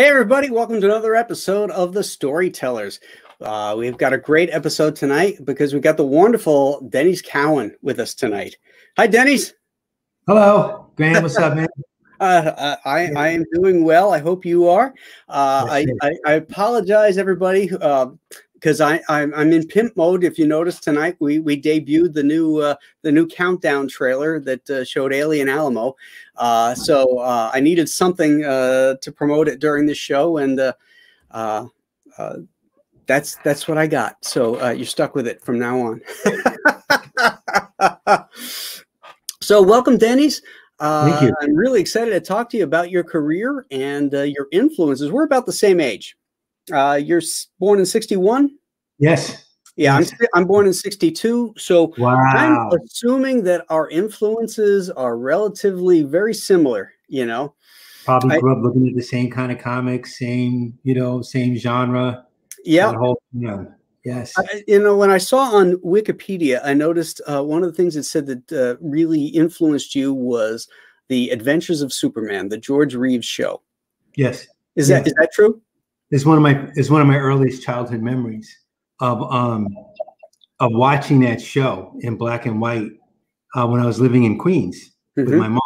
Hey, everybody, welcome to another episode of The Storytellers. Uh, we've got a great episode tonight because we've got the wonderful Denys Cowan with us tonight. Hi, Denys. Hello, Graham. What's up, man? Uh, I, I am doing well. I hope you are. Uh, I, I, I, apologize, everybody, because uh, I I'm, I'm, in pimp mode. If you notice tonight, we we debuted the new uh, the new countdown trailer that uh, showed Alien Alamo. Uh, so I needed something to promote it during the show, and that's that's what I got. So you're stuck with it from now on. so welcome, Denys. Uh, Thank you. I'm really excited to talk to you about your career and uh, your influences. We're about the same age. Uh, you're born in 61? Yes. Yeah. I'm, I'm born in 62. So wow. I'm assuming that our influences are relatively very similar, you know? Probably grew I, up looking at the same kind of comics, same, you know, same genre. Yeah. Whole, you know, Yes. I, you know, when I saw on Wikipedia, I noticed uh, one of the things it said that uh, really influenced you was the Adventures of Superman, the George Reeves show. Yes. Is that is that true? It's one of my it's one of my earliest childhood memories of um of watching that show in black and white uh, when I was living in Queens mm-hmm. with my mom,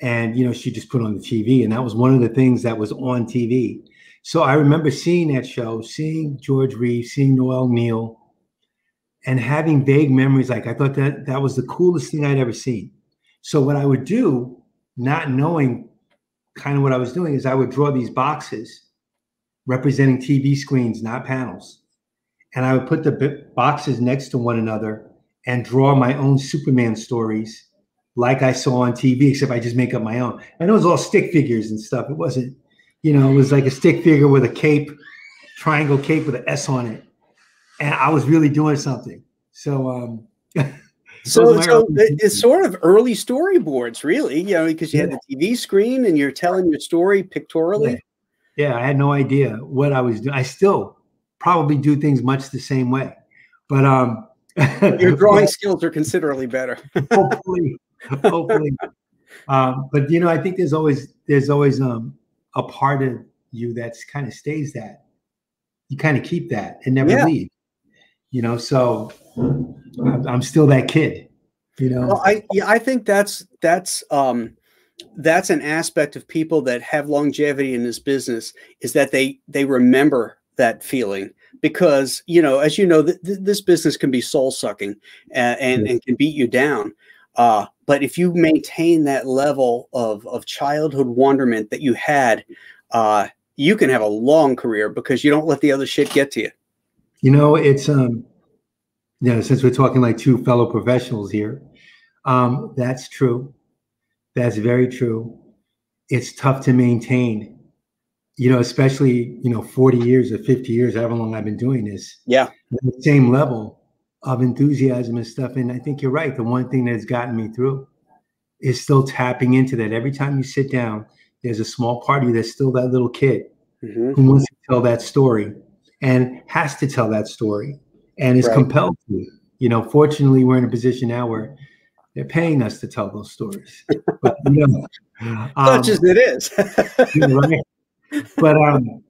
and you know she just put on the TV, and that was one of the things that was on TV so I remember seeing that show, seeing George Reeves, seeing Noel Neill, and having vague memories. Like I thought that that was the coolest thing I'd ever seen. So what I would do, not knowing kind of what I was doing, is I would draw these boxes representing TV screens, not panels. And I would put the boxes next to one another and draw my own Superman stories like I saw on TV, except I just make up my own. And it was all stick figures and stuff. It wasn't you know, it was like a stick figure with a cape, triangle cape with an S on it. And I was really doing something. So, um, so, so it's sort of early storyboards, really, you know, because you yeah. had the TV screen and you're telling your story pictorially. Yeah. I had no idea what I was doing. I still probably do things much the same way, but um, your drawing skills are considerably better. hopefully, hopefully. Um, but you know, I think there's always there's always um a part of you that's kind of stays that you kind of keep that and never yeah. leave you know so i'm still that kid you know well, i yeah i think that's that's um that's an aspect of people that have longevity in this business is that they they remember that feeling because you know as you know th- th- this business can be soul sucking and, and, and can beat you down uh, but if you maintain that level of, of childhood wonderment that you had, uh, you can have a long career because you don't let the other shit get to you. You know, it's um, you know, since we're talking like two fellow professionals here, um, that's true. That's very true. It's tough to maintain, you know, especially you know, forty years or fifty years, however long I've been doing this. Yeah, the same level of enthusiasm and stuff. And I think you're right. The one thing that's gotten me through is still tapping into that. Every time you sit down, there's a small part of you that's still that little kid mm-hmm. who wants to tell that story and has to tell that story and is right. compelled to. You know, fortunately, we're in a position now where they're paying us to tell those stories. But, you know, um, Such as it is. right? But um,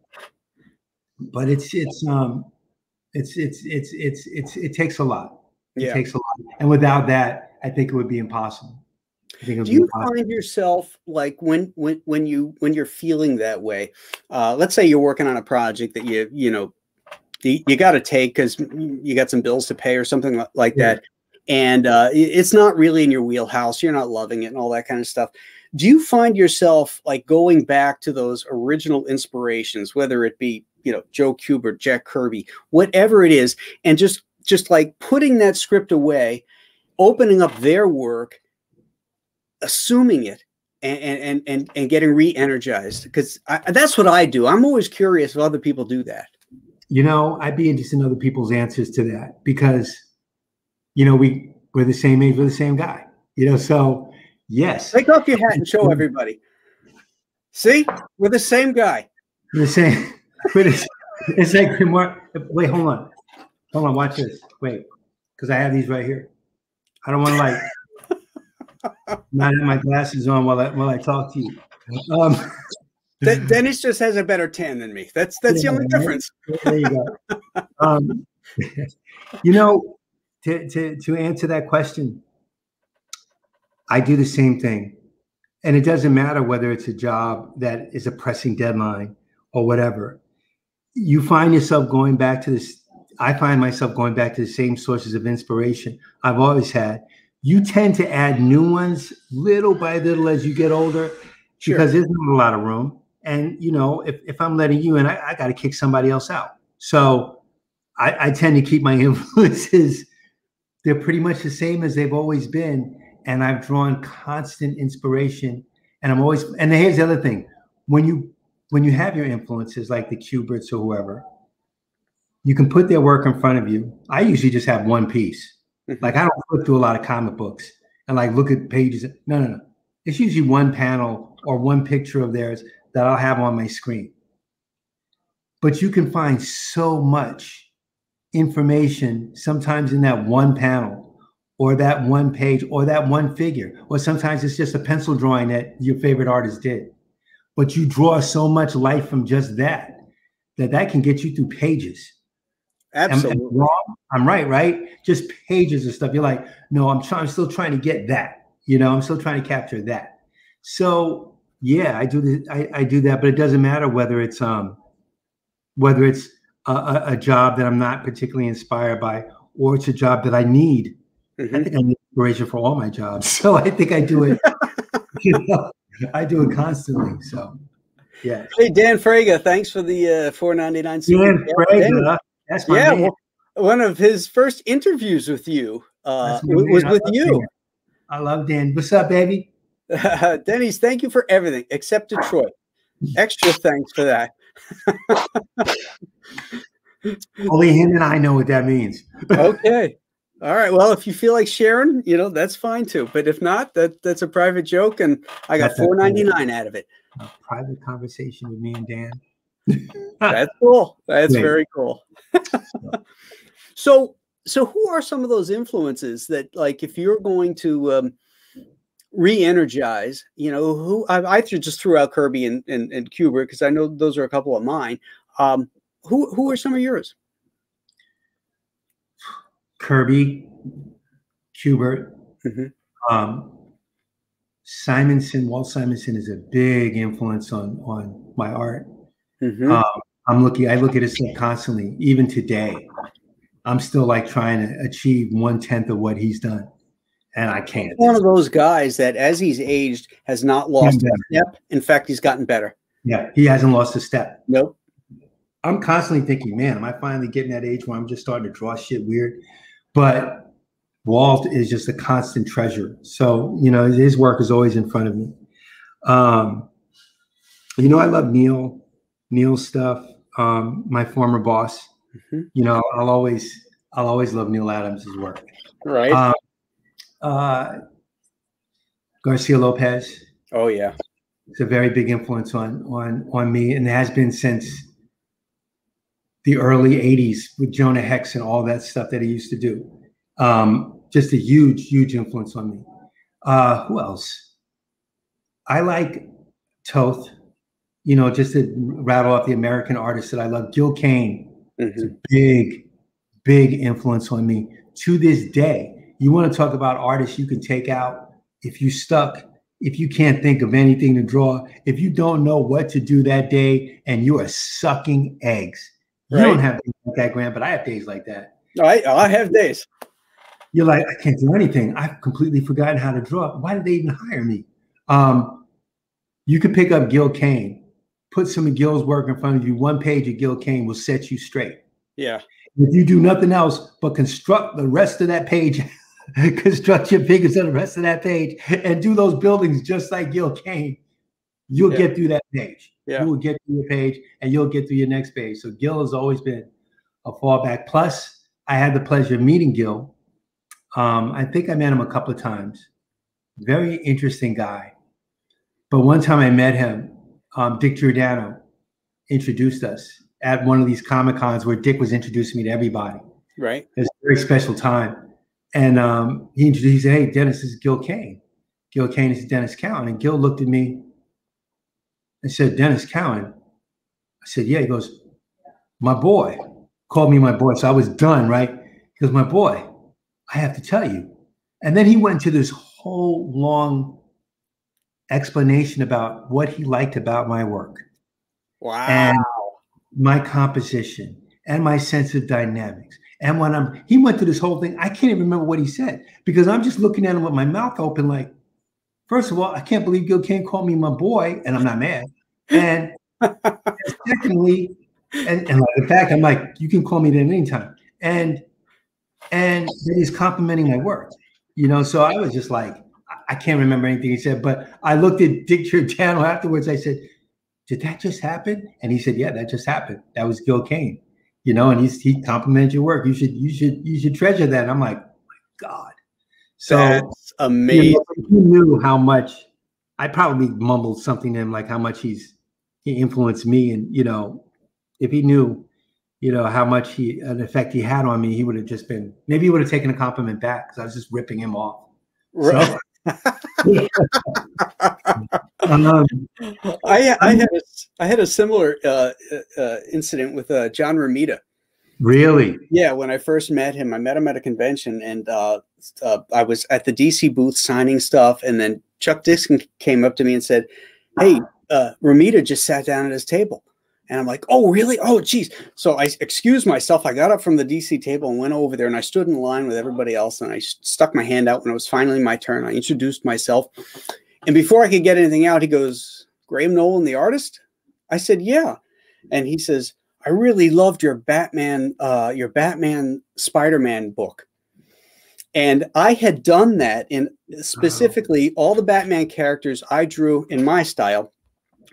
but it's it's um it's it's it's it's it's it takes a lot. It yeah. takes a lot, and without that, I think it would be impossible. Do you find yourself like when when when you when you're feeling that way? Uh, let's say you're working on a project that you you know you, you got to take because you got some bills to pay or something like that, and uh, it's not really in your wheelhouse. You're not loving it and all that kind of stuff. Do you find yourself like going back to those original inspirations, whether it be you know Joe Kubert, Jack Kirby, whatever it is, and just just like putting that script away, opening up their work, assuming it, and and and and getting re-energized because that's what I do. I'm always curious if other people do that. You know, I'd be interested in other people's answers to that because, you know, we we're the same age, we're the same guy. You know, so yes. Take off your hat and show everybody. See, we're the same guy. the same. it's, it's like. Wait, hold on, hold on. Watch this. Wait, because I have these right here. I don't want to like not have my glasses on while I while I talk to you. Um, De- Denys just has a better tan than me. That's that's yeah, the only difference. There you go. um, you know, to, to to answer that question, I do the same thing, and it doesn't matter whether it's a job that is a pressing deadline or whatever. You find yourself going back to this. I find myself going back to the same sources of inspiration I've always had. You tend to add new ones little by little as you get older sure. because there's not a lot of room. And you know, if, if I'm letting you in, I, I got to kick somebody else out. So I, I tend to keep my influences. They're pretty much the same as they've always been, and I've drawn constant inspiration. And I'm always. And here's the other thing: when you when you have your influences like the Kuberts or whoever, you can put their work in front of you. I usually just have one piece. Mm-hmm. Like I don't flip through a lot of comic books and like look at pages. No, no, no. It's usually one panel or one picture of theirs that I'll have on my screen. But you can find so much information sometimes in that one panel or that one page or that one figure, or sometimes it's just a pencil drawing that your favorite artist did. But you draw so much life from just that that that can get you through pages. Absolutely. I'm, wrong? I'm right, right? Just pages of stuff. You're like, no, I'm trying. I'm still trying to get that. You know, I'm still trying to capture that. So yeah, I do. The, I, I do that, but it doesn't matter whether it's um whether it's a, a, job that I'm not particularly inspired by, or it's a job that I need. Mm-hmm. I think I need inspiration for all my jobs, so I think I do it. you know, I do it constantly. So, yeah. Hey, Dan Fraga, thanks for the uh, four ninety nine. Dan Fraga, that's my yeah. One of his first interviews with you uh, was with you. Dan. I love Dan. What's up, baby? Denys, thank you for everything except Detroit. Extra thanks for that. Only him and I know what that means. okay. All right. Well, if you feel like sharing, you know, that's fine too. But if not, that that's a private joke and I got four ninety nine out of it. A private conversation with me and Dan. that's cool. That's very cool. so so who are some of those influences that like if you're going to um, re-energize you know who i, I just threw out kirby and and, and Kubert because i know those are a couple of mine um who who are some of yours kirby Kubert mm-hmm. um simonson walt simonson is a big influence on on my art mm-hmm. um, i'm looking i look at his stuff constantly even today i'm still like trying to achieve one tenth of what he's done and I can't. One of those guys that, as he's aged, has not lost a step. In fact, he's gotten better. Yeah, he hasn't lost a step. Nope. I'm constantly thinking, man, am I finally getting that age where I'm just starting to draw shit weird? But Walt is just a constant treasure. So, you know, his work is always in front of me. Um, you know, I love Neal, Neal's stuff. Um, my former boss. Mm-hmm. You know, I'll always, I'll always love Neal Adams' work. Right. Um, uh, Garcia Lopez. Oh yeah, it's a very big influence on on on me, and it has been since the early '80s with Jonah Hex and all that stuff that he used to do. Um, just a huge, huge influence on me. Uh, who else? I like Toth. You know, just to rattle off the American artists that I love. Gil Kane mm-hmm. is a big, big influence on me to this day you want to talk about artists you can take out if you stuck, if you can't think of anything to draw, if you don't know what to do that day and you are sucking eggs. Right. You don't have days like that, Grant, but I have days like that. I, I have days. You're like, I can't do anything. I've completely forgotten how to draw. Why did they even hire me? Um, you could pick up Gil Kane, put some of Gil's work in front of you. One page of Gil Kane will set you straight. Yeah. If you do nothing else but construct the rest of that page construct your figures on the rest of that page and do those buildings just like Gil Kane, you'll yeah. get through that page. Yeah. You will get to your page and you'll get to your next page. So Gil has always been a fallback. Plus, I had the pleasure of meeting Gil. Um, I think I met him a couple of times. Very interesting guy. But one time I met him, um, Dick Giordano introduced us at one of these Comic Cons where Dick was introducing me to everybody. Right. It was a very special time. And um, he introduced, he said, Hey, Denys, this is Gil Kane. Gil Kane is Denys Cowan. And Gil looked at me I said, Denys Cowan. I said, yeah. He goes, my boy. Called me my boy. So I was done, right? He goes, my boy, I have to tell you. And then he went to this whole long explanation about what he liked about my work. Wow. And my composition and my sense of dynamics. And when I'm, he went through this whole thing. I can't even remember what he said because I'm just looking at him with my mouth open, like, first of all, I can't believe Gil can't me my boy, and I'm not mad. And secondly, and, and like, in fact, I'm like, you can call me that anytime. And and he's complimenting my work, you know. So I was just like, I can't remember anything he said, but I looked at Dick Giordano afterwards. I said, Did that just happen? And he said, Yeah, that just happened. That was Gil Kane, you know, and he's he complimented your work. You should, you should, you should treasure that. And I'm like, oh my God. So amazing. You know, he knew how much I probably mumbled something to him like how much he's he influenced me. And, you know, if he knew, you know, how much he an effect he had on me, he would have just been maybe he would have taken a compliment back because I was just ripping him off. Right. So, um, I, I had a, I had a similar uh, uh, incident with uh, John Romita. Really? Yeah. When I first met him, I met him at a convention, and uh, uh, I was at the DC booth signing stuff, and then Chuck Dixon came up to me and said, "Hey, uh, Romita just sat down at his table." And I'm like, oh, really? Oh, geez. So I excused myself. I got up from the DC table and went over there and I stood in line with everybody else and I stuck my hand out when it was finally my turn. I introduced myself. And before I could get anything out, he goes, Graham Nolan, the artist? I said, yeah. And he says, I really loved your Batman, uh, your Batman Spider-Man book. And I had done that in specifically all the Batman characters I drew in my style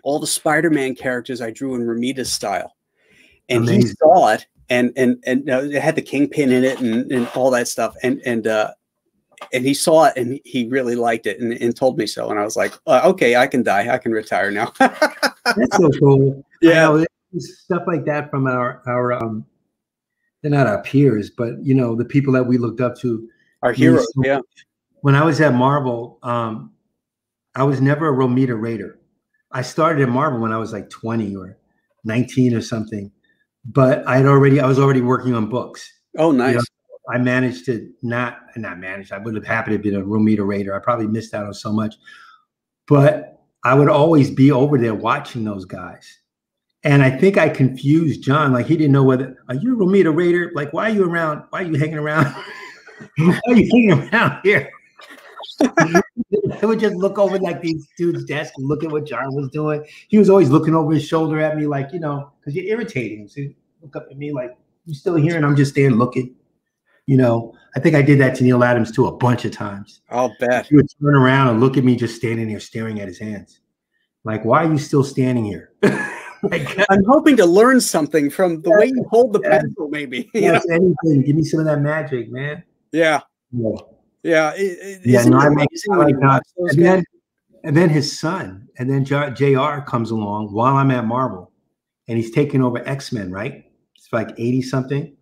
all the Spider-Man characters I drew in Romita's style, and Amazing. he saw it, and and and uh, it had the Kingpin in it, and, and all that stuff, and and uh, and he saw it, and he really liked it, and, and told me so, and I was like, uh, okay, I can die, I can retire now. That's so cool. Yeah, stuff like that from our our um, they're not our peers, but you know the people that we looked up to, our heroes. So yeah. When I was at Marvel, um, I was never a Romita Raider. I started at Marvel when I was like 20 or 19 or something, but I had already I was already working on books. Oh, nice. You know, I managed to not not manage. I would have happy to be a Romita Raider. I probably missed out on so much, but I would always be over there watching those guys. And I think I confused John. Like he didn't know whether are you a Romita Raider? Like why are you around? Why are you hanging around? why are you hanging around here? I would just look over like these dudes' desk and look at what John was doing. He was always looking over his shoulder at me, like, you know, because you're irritating. So look up at me like, you still here? And I'm just there looking. You know, I think I did that to Neal Adams too a bunch of times. I'll bet. He would turn around and look at me just standing there staring at his hands. Like, why are you still standing here? I'm hoping to learn something from the yeah, way you hold the yeah. pencil, maybe. Yes, anything. Give me some of that magic, man. Yeah. yeah. Yeah, it, yeah. No, I make, and, then, and then his son, and then Jr. comes along while I'm at Marvel, and he's taking over X Men. Right? It's like eighty something,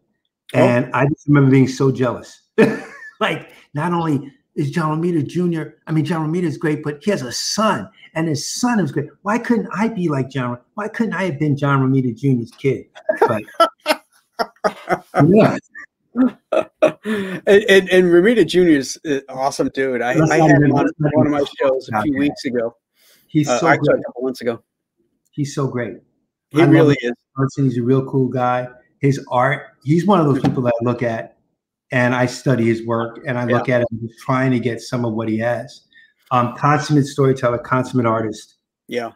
oh. and I just remember being so jealous. like, not only is John Romita Jr. I mean, John Romita is great, but he has a son, and his son is great. Why couldn't I be like John? Why couldn't I have been John Romita Jr.'s kid? But, yeah and, and, and Romita Jr. is awesome dude. I, I had him on one of my shows a few weeks ago. He's uh, so actually, a couple months ago. He's so great. He I really is. He's a real cool guy. His art, he's one of those people that I look at and I study his work and I look yeah. at him trying to get some of what he has. Um, consummate storyteller, consummate artist. Yeah.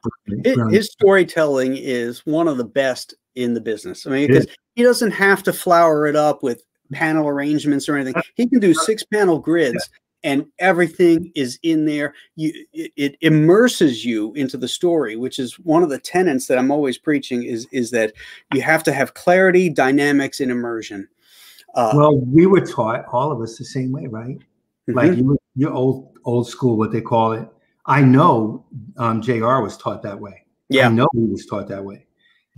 His, his, storytelling is one of the best in the business. I mean, because he doesn't have to flower it up with panel arrangements or anything. He can do six panel grids and everything is in there. You, it, it, immerses you into the story, which is one of the tenets that I'm always preaching is, is that you have to have clarity, dynamics, and immersion. Uh, well, we were taught, all of us, the same way, right? Mm-hmm. Like you, you're old, old school, what they call it. I know um, JR was taught that way. Yeah. I know he was taught that way.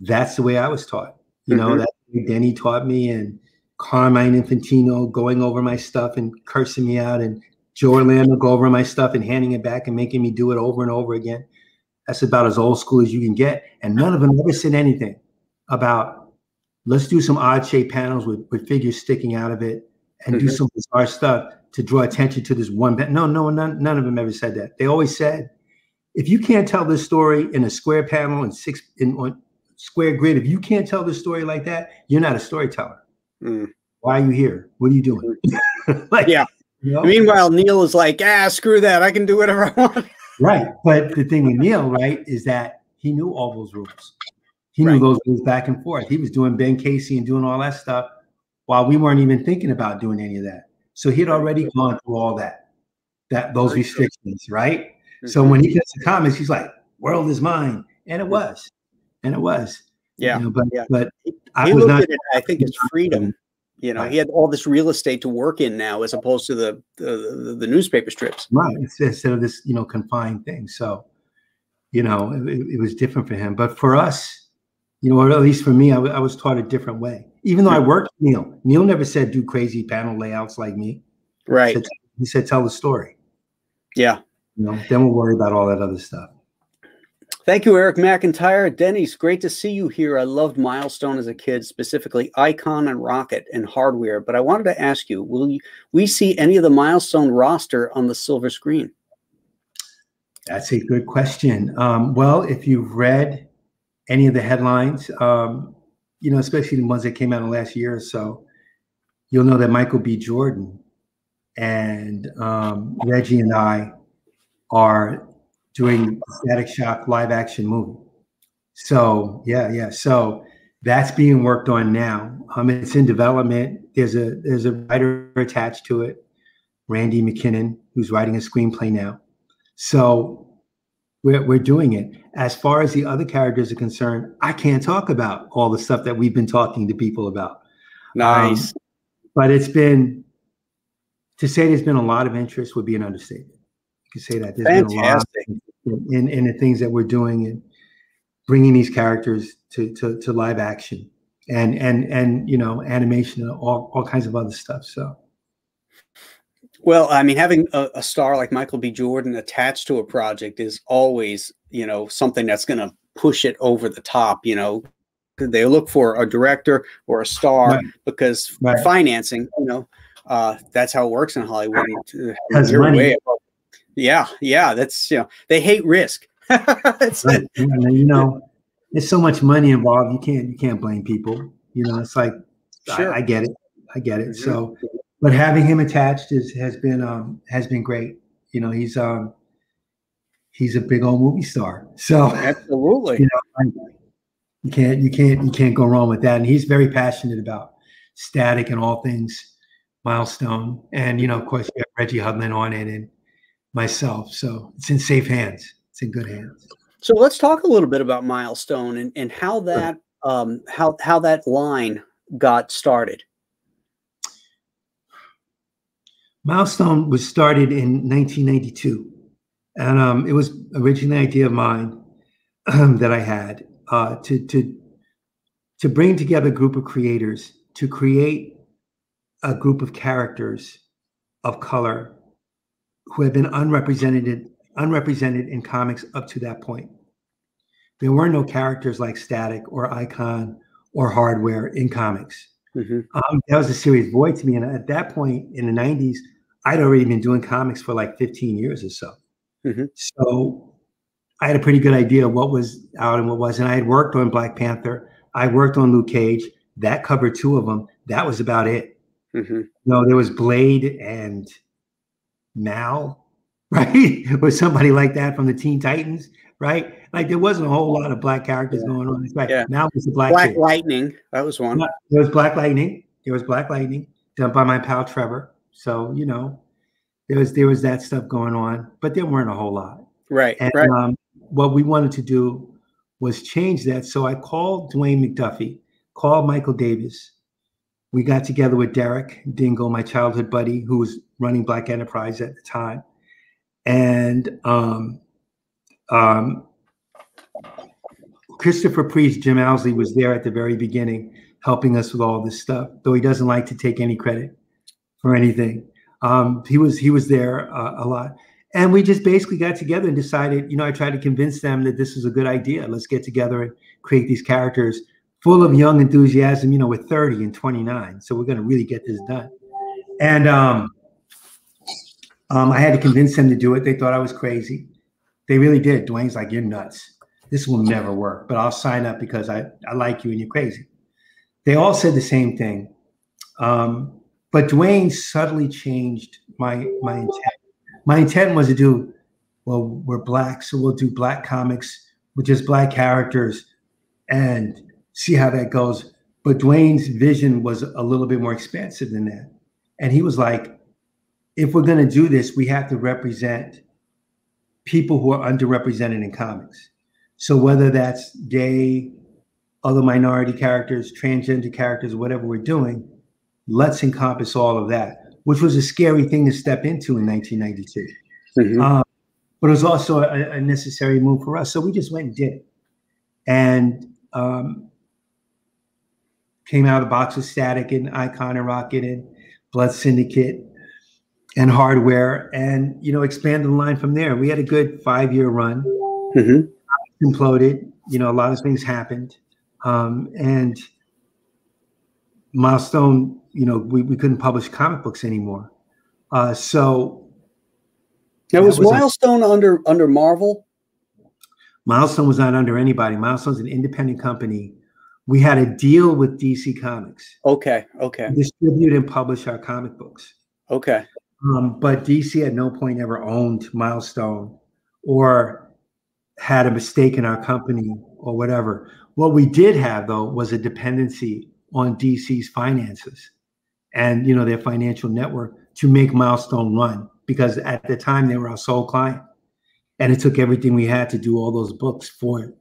That's the way I was taught. You mm-hmm. know, that Denny taught me and Carmine Infantino going over my stuff and cursing me out, and Joe Orlando go over my stuff and handing it back and making me do it over and over again. That's about as old school as you can get. And none of them ever said anything about let's do some odd shaped panels with, with figures sticking out of it and mm-hmm. do some bizarre stuff to draw attention to this one. But no, no, none, none of them ever said that. They always said, if you can't tell this story in a square panel and six in on square grid, if you can't tell the story like that, you're not a storyteller. Mm. Why are you here? What are you doing? like, yeah. You know? Meanwhile, Neal is like, ah, screw that. I can do whatever I want. right. But the thing with Neal, right, is that he knew all those rules. He knew right. those rules back and forth. He was doing Ben Casey and doing all that stuff while we weren't even thinking about doing any of that. So he'd already gone through all that, that those restrictions, right? Mm-hmm. So when he gets the comments, he's like, "World is mine," and it was, and it was. Yeah, you know, but yeah. but I he was not. It, I think it's freedom. You know, he had all this real estate to work in now, as opposed to the the, the newspaper strips. Right, instead of this, you know, confined thing. So, you know, it, it was different for him. But for us, you know, or at least for me, I, was taught a different way. Even though I worked Neal, Neal never said do crazy panel layouts like me. Right. He said, he said tell the story. Yeah. You know, then we'll worry about all that other stuff. Thank you, Eric McIntyre. Denys, great to see you here. I loved Milestone as a kid, specifically Icon and Rocket and Hardware. But I wanted to ask you, will you, we see any of the Milestone roster on the silver screen? That's a good question. Um, well, if you've read any of the headlines, um, you know, especially the ones that came out in the last year or so, you'll know that Michael B. Jordan and um, Reggie and I are doing Static Shock live action movie. So yeah, yeah. So that's being worked on now. Um, it's in development. There's a there's a writer attached to it, Randy McKinnon, who's writing a screenplay now. So we're we're doing it. As far as the other characters are concerned, I can't talk about all the stuff that we've been talking to people about. Nice. Um, but it's been to say there's been a lot of interest would be an understatement. You could say that there's Fantastic. been a lot in, in the things that we're doing and bringing these characters to, to, to live action and and and you know animation and all, all kinds of other stuff. So well, I mean, having a, a, star like Michael B. Jordan attached to a project is always, you know, something that's going to push it over the top. You know, they look for a director or a star right. because right. financing, you know, uh, that's how it works in Hollywood. Has money. yeah, yeah, that's you know, they hate risk. right. you know, there's so much money involved. You can't you can't blame people. You know, it's like sure. I, I get it, I get it. Mm-hmm. So but having him attached is has been um has been great. You know, he's um he's a big old movie star. So absolutely, you know, you can't you can't you can't go wrong with that. And he's very passionate about static and all things milestone. And you know, of course, you have Reggie Hudlin on it and myself. So it's in safe hands. It's in good hands. So let's talk a little bit about milestone and, and how that um how how that line got started. Milestone was started in 1992, and um, it was originally an idea of mine um, that I had uh, to to to bring together a group of creators to create a group of characters of color who had been unrepresented unrepresented in comics up to that point. There were no characters like Static or Icon or Hardware in comics. Mm-hmm. Um, that was a serious void to me. And at that point in the 90s, I'd already been doing comics for like 15 years or so. Mm-hmm. So I had a pretty good idea of what was out and what wasn't. I had worked on Black Panther. I worked on Luke Cage. That covered two of them. That was about it. Mm-hmm. You know, there was Blade and Mal, right? or somebody like that from the Teen Titans, right? Like there wasn't a whole lot of black characters yeah. going on. It's like yeah. Mal was the black. Black kid. Lightning. That was one. There was Black Lightning. There was Black Lightning done by my pal Trevor. So you know, there was there was that stuff going on, but there weren't a whole lot. Right. And, right. Um, what we wanted to do was change that. So I called Dwayne McDuffie, called Michael Davis. We got together with Derek Dingle, my childhood buddy, who was running Black Enterprise at the time, and um, um, Christopher Priest, Jim Owsley was there at the very beginning, helping us with all this stuff. Though he doesn't like to take any credit for anything. Um, he was he was there uh, a lot, And we just basically got together and decided, you know, I tried to convince them that this is a good idea. Let's get together and create these characters full of young enthusiasm. You know, we're 30 and 29. So we're going to really get this done. And um, um, I had to convince them to do it. They thought I was crazy. They really did. Dwayne's like, you're nuts. This will never work, but I'll sign up because I, I like you and you're crazy. They all said the same thing. Um, but Dwayne subtly changed my my intent my intent was to do well we're black so we'll do black comics with just black characters and see how that goes but dwayne's vision was a little bit more expansive than that and he was like if we're going to do this we have to represent people who are underrepresented in comics so whether that's gay other minority characters transgender characters whatever we're doing let's encompass all of that which was a scary thing to step into in 1992. Mm-hmm. Um, but it was also a, a, necessary move for us. So we just went and did it. And um, came out of the box with Static and Icon and Rocket and Blood Syndicate and Hardware and, you know, expand the line from there. We had a good five year run. Mm-hmm. Imploded. You know, a lot of things happened. Um, and Milestone you know, we, we couldn't publish comic books anymore. Uh, so now was, was Milestone a, under under Marvel? Milestone was not under anybody. Milestone's an independent company. We had a deal with DC Comics. Okay. Okay. distribute and publish our comic books. Okay. Um, but DC at no point ever owned Milestone or had a mistake in our company or whatever. What we did have though was a dependency on DC's finances and you know their financial network to make Milestone run because at the time they were our sole client, and it took everything we had to do all those books for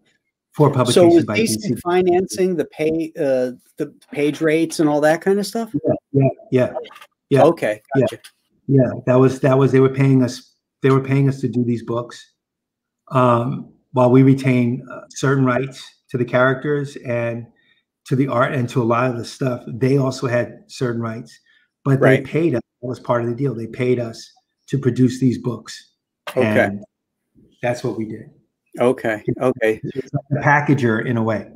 for publication. So was DC financing the pay uh, the page rates and all that kind of stuff? Yeah, yeah, yeah. yeah. Okay, gotcha. yeah, yeah. That was that was they were paying us. They were paying us to do these books, um, while we retain uh, certain rights to the characters and to the art and to a lot of the stuff, they also had certain rights, but right. they paid us. That was part of the deal. They paid us to produce these books. Okay. That's what we did. Okay. Okay. It's like a packager in a way.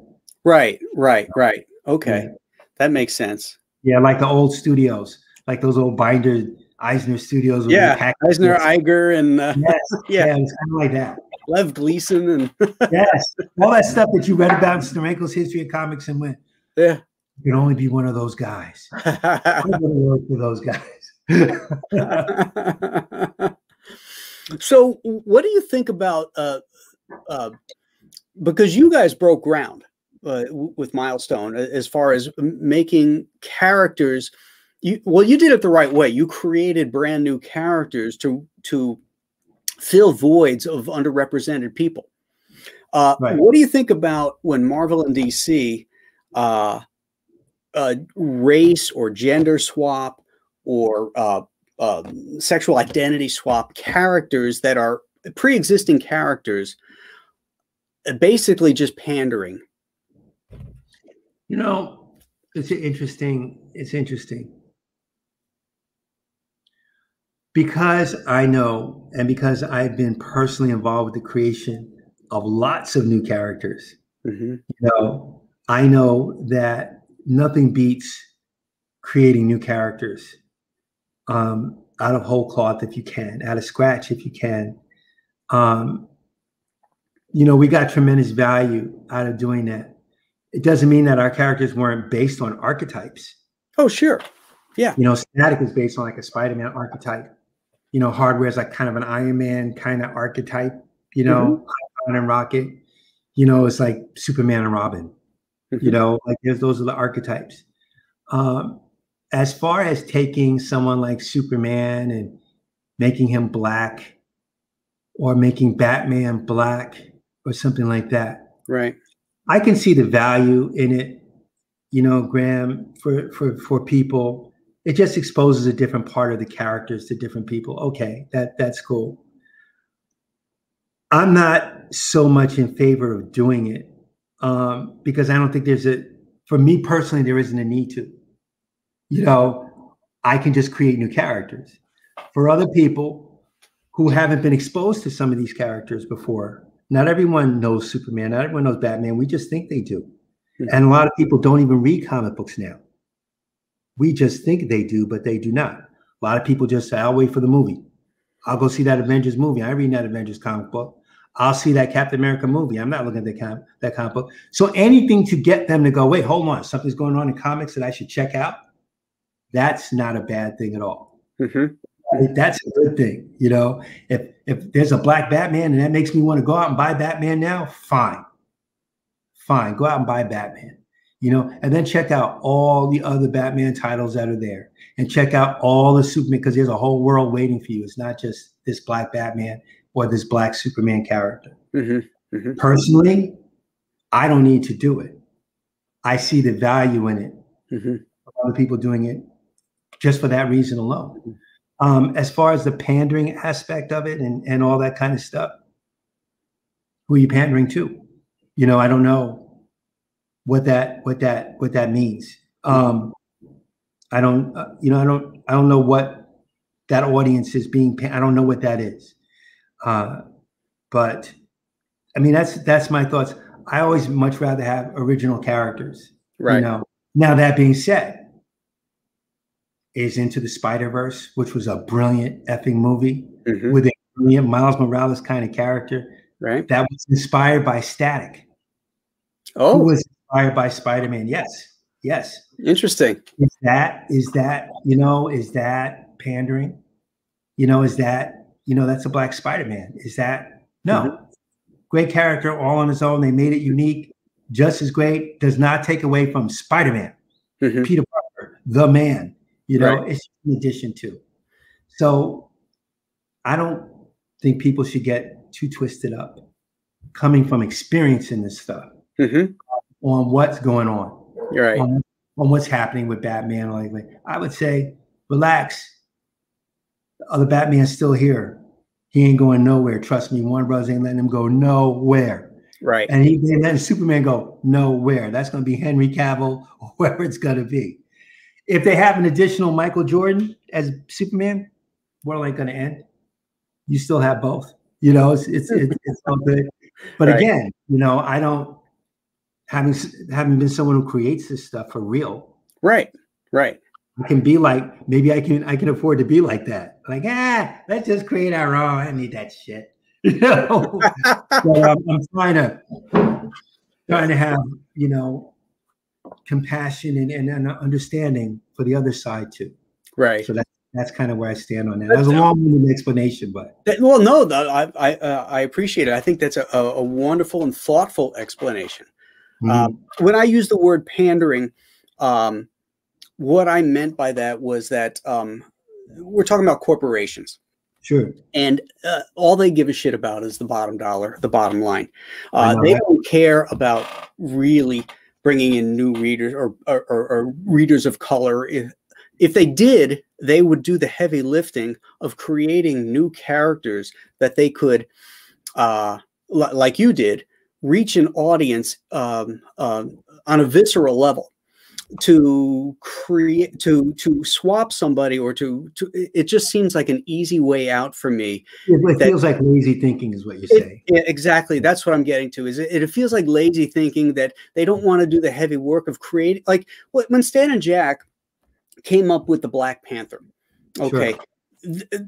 Right. Right. Right. Okay. Yeah. That makes sense. Yeah. Like the old studios, like those old binder Eisner studios. Yeah. Eisner, Iger, and uh, yes. yeah. yeah. It's kind of like that. Lev Gleason and yes, all that stuff that you read about in Steranko's history of comics and went, yeah, you can only be one of those guys. Going to work for those guys. so, what do you think about? Uh, uh, because you guys broke ground uh, with Milestone as far as making characters. You, well, you did it the right way. You created brand new characters to to fill voids of underrepresented people. Uh, right. What do you think about when Marvel and DC uh, uh, race or gender swap or uh, um, sexual identity swap characters that are pre-existing characters, uh, basically just pandering? You know, it's interesting. It's interesting because I know and because I've been personally involved with the creation of lots of new characters, mm-hmm. you know, I know that nothing beats creating new characters um, out of whole cloth if you can, out of scratch if you can. Um, you know, we got tremendous value out of doing that. It doesn't mean that our characters weren't based on archetypes. Oh, sure. Yeah. You know, Static is based on like a Spider Man archetype you know, hardware is like kind of an Iron Man kind of archetype, you know, mm-hmm. and Rocket, you know, it's like Superman and Robin, mm-hmm. you know, like those are the archetypes. Um, as far as taking someone like Superman and making him black or making Batman black or something like that. Right. I can see the value in it, you know, Graham, for for for people it just exposes a different part of the characters to different people. Okay, that that's cool. I'm not so much in favor of doing it um, because I don't think there's a. For me personally, there isn't a need to. You know, I can just create new characters. For other people who haven't been exposed to some of these characters before. Not everyone knows Superman. Not everyone knows Batman. We just think they do. Mm-hmm. And a lot of people don't even read comic books now. We just think they do, but they do not. A lot of people just say, I'll wait for the movie. I'll go see that Avengers movie. I read that Avengers comic book. I'll see that Captain America movie. I'm not looking at the com- that comic book. So anything to get them to go, wait, hold on, something's going on in comics that I should check out. That's not a bad thing at all. Mm-hmm. That's a good thing. You know, if if there's a black Batman and that makes me want to go out and buy Batman now, fine, fine, go out and buy Batman. You know, and then check out all the other Batman titles that are there, and check out all the Superman because there's a whole world waiting for you. It's not just this black Batman or this black Superman character. Mm-hmm, mm-hmm. Personally, I don't need to do it. I see the value in it. Mm-hmm. Other people doing it just for that reason alone. Mm-hmm. Um, as far as the pandering aspect of it and, and all that kind of stuff, who are you pandering to? You know, I don't know what that what that what that means. Um, I don't, uh, you know, I don't I don't know what that audience is being. Paid. I don't know what that is. Uh, but I mean, that's that's my thoughts. I always much rather have original characters. Right. You know. Now that being said, is Into the Spider Verse, which was a brilliant effing movie mm-hmm. with a brilliant Miles Morales kind of character. Right. That was inspired by Static. Oh. Who was inspired by Spider Man? Yes. Yes. Interesting. Is that is that you know is that pandering? You know is that you know, that's a black Spider-Man. Is that no? Mm-hmm. Great character all on his own. They made it unique, just as great. Does not take away from Spider-Man, mm-hmm. Peter Parker, the man. You know, right. it's in addition to. So I don't think people should get too twisted up coming from experiencing this stuff mm-hmm. On what's going on. You're right. On, on what's happening with Batman lately. I would say relax oh, the Batman's still here. He ain't going nowhere. Trust me, Warner Bros. ain't letting him go nowhere. Right. And he ain't letting Superman go nowhere. That's going to be Henry Cavill, or whoever it's going to be. If they have an additional Michael Jordan as Superman, what are they going to end? You still have both. You know, it's it's it's, it's all good. But right. again, you know, I don't having having been someone who creates this stuff for real. Right. Right. I can be like, maybe I can I can afford to be like that. Like, ah, let's just create our own. I need that shit. You know, so I'm, I'm trying to trying to have you know compassion and, and, and understanding for the other side too. Right. So that's that's kind of where I stand on that. That was a long-winded explanation, but well, no, I I, uh, I appreciate it. I think that's a, a wonderful and thoughtful explanation. Mm-hmm. Um, when I use the word pandering, um, what I meant by that was that um, we're talking about corporations. Sure. And uh, all they give a shit about is the bottom dollar, the bottom line. Uh, they don't care about really bringing in new readers or, or, or, readers of color. If, if they did, they would do the heavy lifting of creating new characters that they could, uh, l- like you did, reach an audience um, uh, on a visceral level to create to to swap somebody or to to it just seems like an easy way out for me. It, that, feels like lazy thinking is what you say. yeah, exactly. That's what i'm getting to is it, it feels like lazy thinking that they don't want to do the heavy work of creating like when stan and jack came up with the black panther okay sure.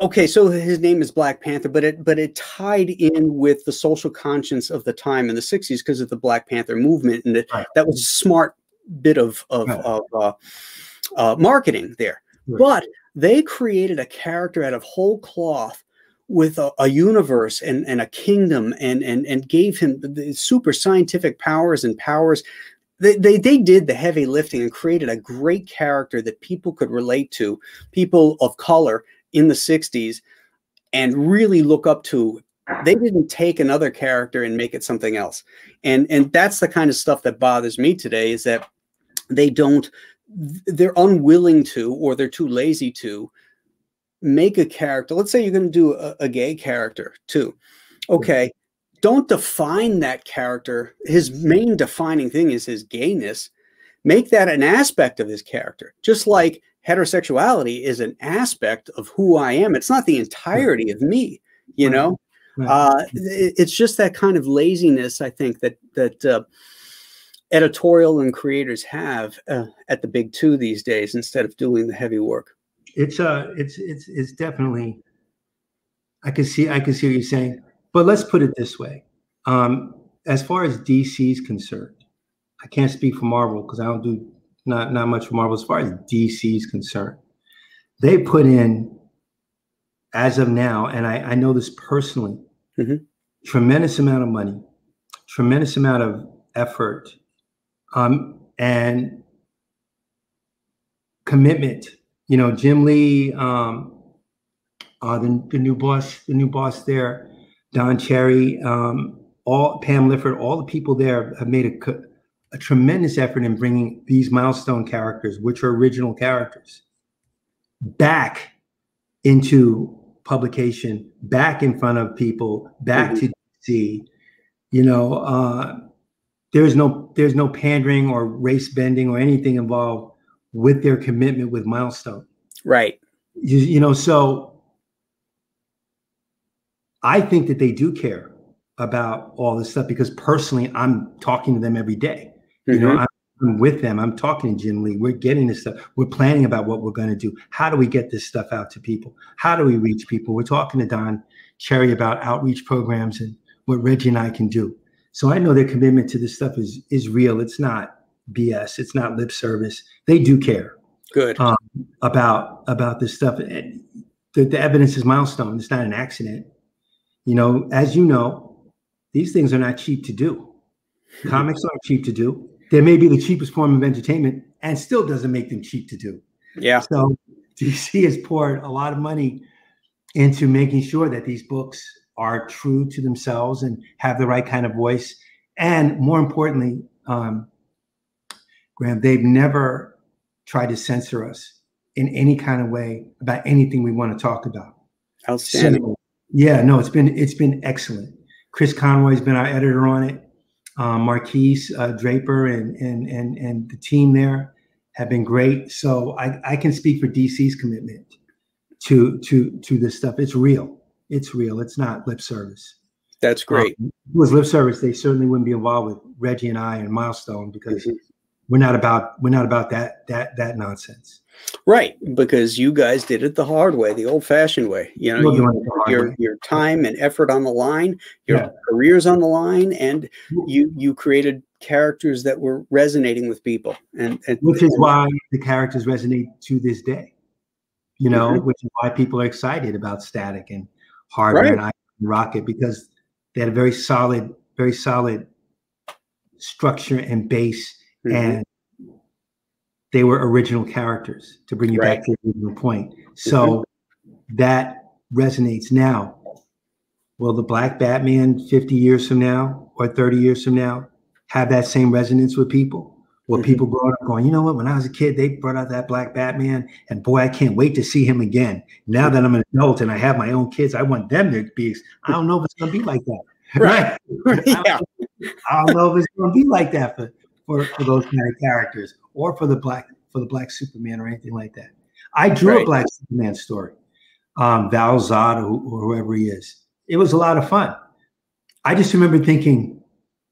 Okay so his name is black panther but it but it tied in with the social conscience of the time in the 60s because of the black panther movement and it, right. that was a smart bit of of, right. of uh, uh, marketing there. Right. But they created a character out of whole cloth with a, a, universe and, and a kingdom and, and, and gave him the super scientific powers and powers. They, they, they did the heavy lifting and created a great character that people could relate to, people of color in the 60s, and really look up to they didn't take another character and make it something else. And and that's the kind of stuff that bothers me today is that they don't they're unwilling to or they're too lazy to make a character. Let's say you're going to do a, a, gay character too. Okay don't define that character. His main defining thing is his gayness. Make that an aspect of his character just like heterosexuality is an aspect of who I am. It's not the entirety of me, you right. know. Right. Uh, it's just that kind of laziness, I think that that uh, editorial and creators have uh, at the big two these days instead of doing the heavy work. It's uh, it's it's it's definitely. I can see I can see what you're saying, but let's put it this way: um, as far as DC is concerned, I can't speak for Marvel because I don't do not not much for Marvel. As far as DC is concerned, they put in as of now, and I, I know this personally, mm-hmm. tremendous amount of money, tremendous amount of effort, um, and commitment. You know, Jim Lee, um, uh, the, the new boss, the new boss there, Dan Cherry, um, all Pam Lifford, all the people there have made a, a tremendous effort in bringing these milestone characters, which are original characters, back into publication, back in front of people, back mm-hmm. to DC. You know, uh, there's no there's no pandering or race bending or anything involved with their commitment with milestone. Right. You, you know, so I think that they do care about all this stuff because personally, I'm talking to them every day. Mm-hmm. You know, mm-hmm. I'm with them. I'm talking to Jim Lee. We're getting this stuff. We're planning about what we're going to do. How do we get this stuff out to people? How do we reach people? We're talking to Dan Cherry about outreach programs and what Reggie and I can do. So I know their commitment to this stuff is is real. It's not BS. It's not lip service. They do care. Good um, about about this stuff. And the, the evidence is milestone. It's not an accident. You know, as you know, these things are not cheap to do. Comics aren't cheap to do. They may be the cheapest form of entertainment, and still doesn't make them cheap to do. Yeah. So DC has poured a lot of money into making sure that these books are true to themselves and have the right kind of voice. And more importantly, um, Graham, they've never tried to censor us in any kind of way about anything we want to talk about. Outstanding. So, yeah, no, it's been it's been excellent. Chris Conroy's been our editor on it. Um, Marquis uh, Draper and and and and the team there have been great. So I, I can speak for DC's commitment to to to this stuff. It's real it's real. It's not lip service. That's great. Um, if it was lip service, they certainly wouldn't be involved with Reggie and I and Milestone because mm-hmm. We're not about we're not about that that that nonsense. Right, because you guys did it the hard way, the old-fashioned way. You know, you, your way. your time and effort on the line, your yeah. careers on the line, and you you created characters that were resonating with people, and, and which is why the characters resonate to this day. You know, mm-hmm. which is why people are excited about Static and Hardware right. and I Rocket because they had a very solid, very solid structure and base, mm-hmm. and they were original characters to bring you right. back to the original point. So mm-hmm. that resonates now. Will the Black Batman 50 years from now or 30 years from now have that same resonance with people? where mm-hmm. people growing up going, you know what? When I was a kid, they brought out that black Batman, and boy, I can't wait to see him again. Now that I'm an adult and I have my own kids, I want them to be. I don't know if it's going to be like that, right? right. yeah. I don't know if it's going to be like that for, for for those kind of characters, or for the black for the black Superman or anything like that. I drew right. a black Superman story, um, Val Zod or, or whoever he is. It was a lot of fun. I just remember thinking,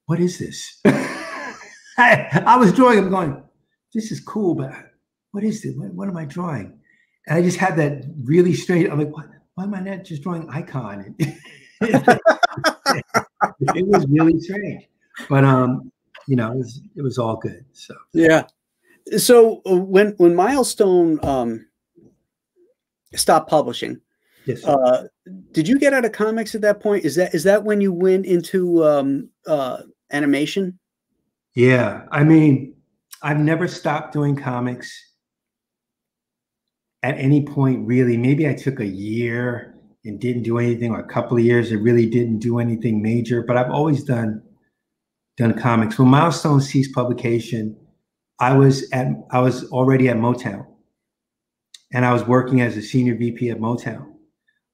what is this? I, I was drawing. I'm going, this is cool, but what is it? What, what, am I drawing? And I just had that really strange. I'm like, what, why am I not just drawing icon? it was really strange, but um, you know, it was it was all good. So yeah. So uh, when when Milestone um stopped publishing, yes. Uh, did you get out of comics at that point? Is that is that when you went into um uh animation? Yeah, I mean, I've never stopped doing comics at any point, really. Maybe I took a year and didn't do anything, or a couple of years and really didn't do anything major. But I've always done done comics. When Milestone ceased publication, I was at I was already at Motown, and I was working as a senior VP at Motown.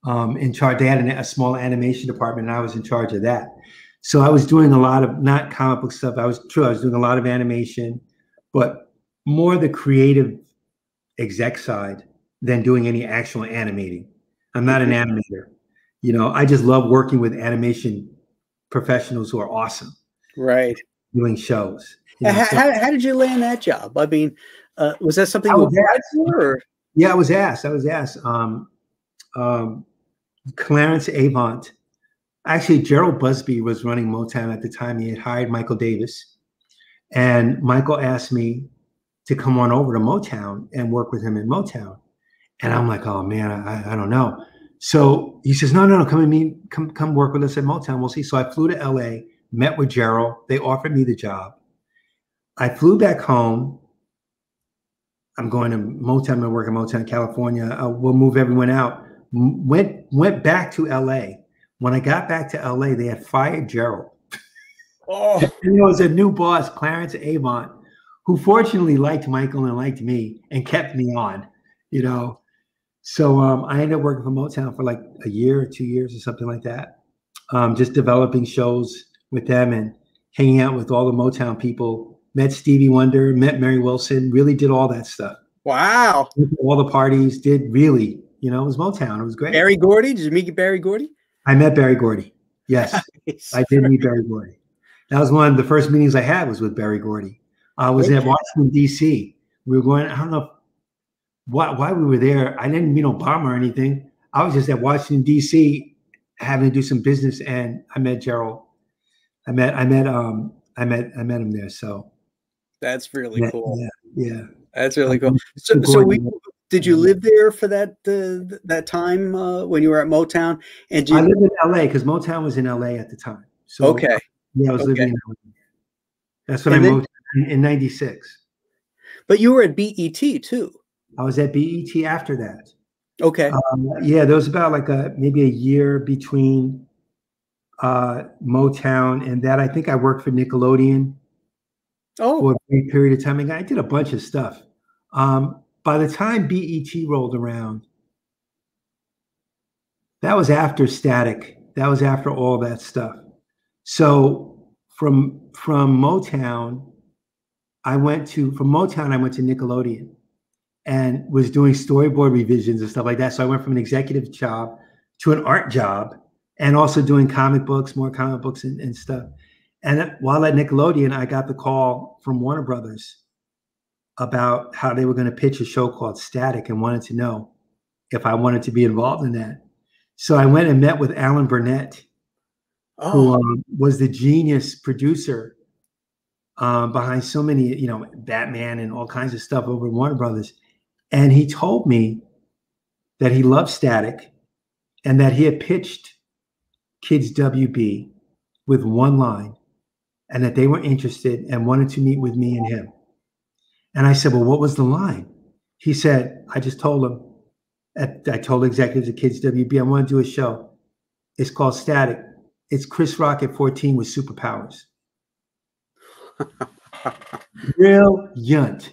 Um, in charge, they had an, a small animation department, and I was in charge of that. So I was doing a lot of not comic book stuff. I was true. I was doing a lot of animation, but more the creative exec side than doing any actual animating. I'm not an animator. You know, I just love working with animation professionals who are awesome. Right. Doing shows. You know, how, so, how, how, did you land that job? I mean, uh, was that something you applied for? Or? Yeah, I was asked. I was asked. Um, um, Clarence Avant. Actually, Jheryl Busby was running Motown at the time. He had hired Michael Davis. And Michael asked me to come on over to Motown and work with him in Motown. And I'm like, oh man, I, I don't know. So he says, no, no, no, come and meet, come, come work with us at Motown. We'll see. So I flew to LA, met with Jheryl. They offered me the job. I flew back home. I'm going to Motown. I'm going to work in Motown, California. Uh, we'll move everyone out. Went went back to LA. When I got back to LA, they had fired Jheryl. Oh, and there was a new boss, Clarence Avant, who fortunately liked Michael and liked me and kept me on. You know, so um, I ended up working for Motown for like a year or two years or something like that. Um, just developing shows with them and hanging out with all the Motown people. Met Stevie Wonder, met Mary Wilson, really did all that stuff. Wow. All the parties, did really, you know, it was Motown. It was great. Berry Gordy, did you meet Berry Gordy? I met Berry Gordy. Yes, I did meet Berry Gordy. That was one of the first meetings I had was with Berry Gordy. I was at Washington D.C. We were going. I don't know why why we were there. I didn't meet Obama or anything. I was just at Washington D.C. having to do some business, and I met Gerald. I met I met um I met I met him there. So that's really yeah, cool. Yeah, yeah, that's really cool. So so we did you live there for that uh, that time uh, when you were at Motown? And you, I lived in L.A. because Motown was in L.A. at the time. So okay, yeah, I was okay. living in LA. That's when and I then, moved in '96. But you were at BET too. I was at BET after that. Okay. Um, yeah, there was about like a maybe a year between uh, Motown and that. I think I worked for Nickelodeon. Oh. For a brief period of time. I did a bunch of stuff. Um, by the time BET rolled around, that was after Static. That was after all that stuff. So from from Motown, I went to from Motown. I went to Nickelodeon, and was doing storyboard revisions and stuff like that. So I went from an executive job to an art job, and also doing comic books, more comic books and, and stuff. And while at Nickelodeon, I got the call from Warner Brothers about how they were going to pitch a show called Static and wanted to know if I wanted to be involved in that. So I went and met with Alan Burnett, oh. who um, was the genius producer um, behind so many, you know, Batman and all kinds of stuff over at Warner Brothers. And he told me that he loved Static and that he had pitched Kids WB with one line and that they were interested and wanted to meet with me and him. And I said, Well, what was the line? He said, I just told him, I told executives at Kids WB, I want to do a show. It's called Static. It's Chris Rock at 14 with superpowers. Real yunt.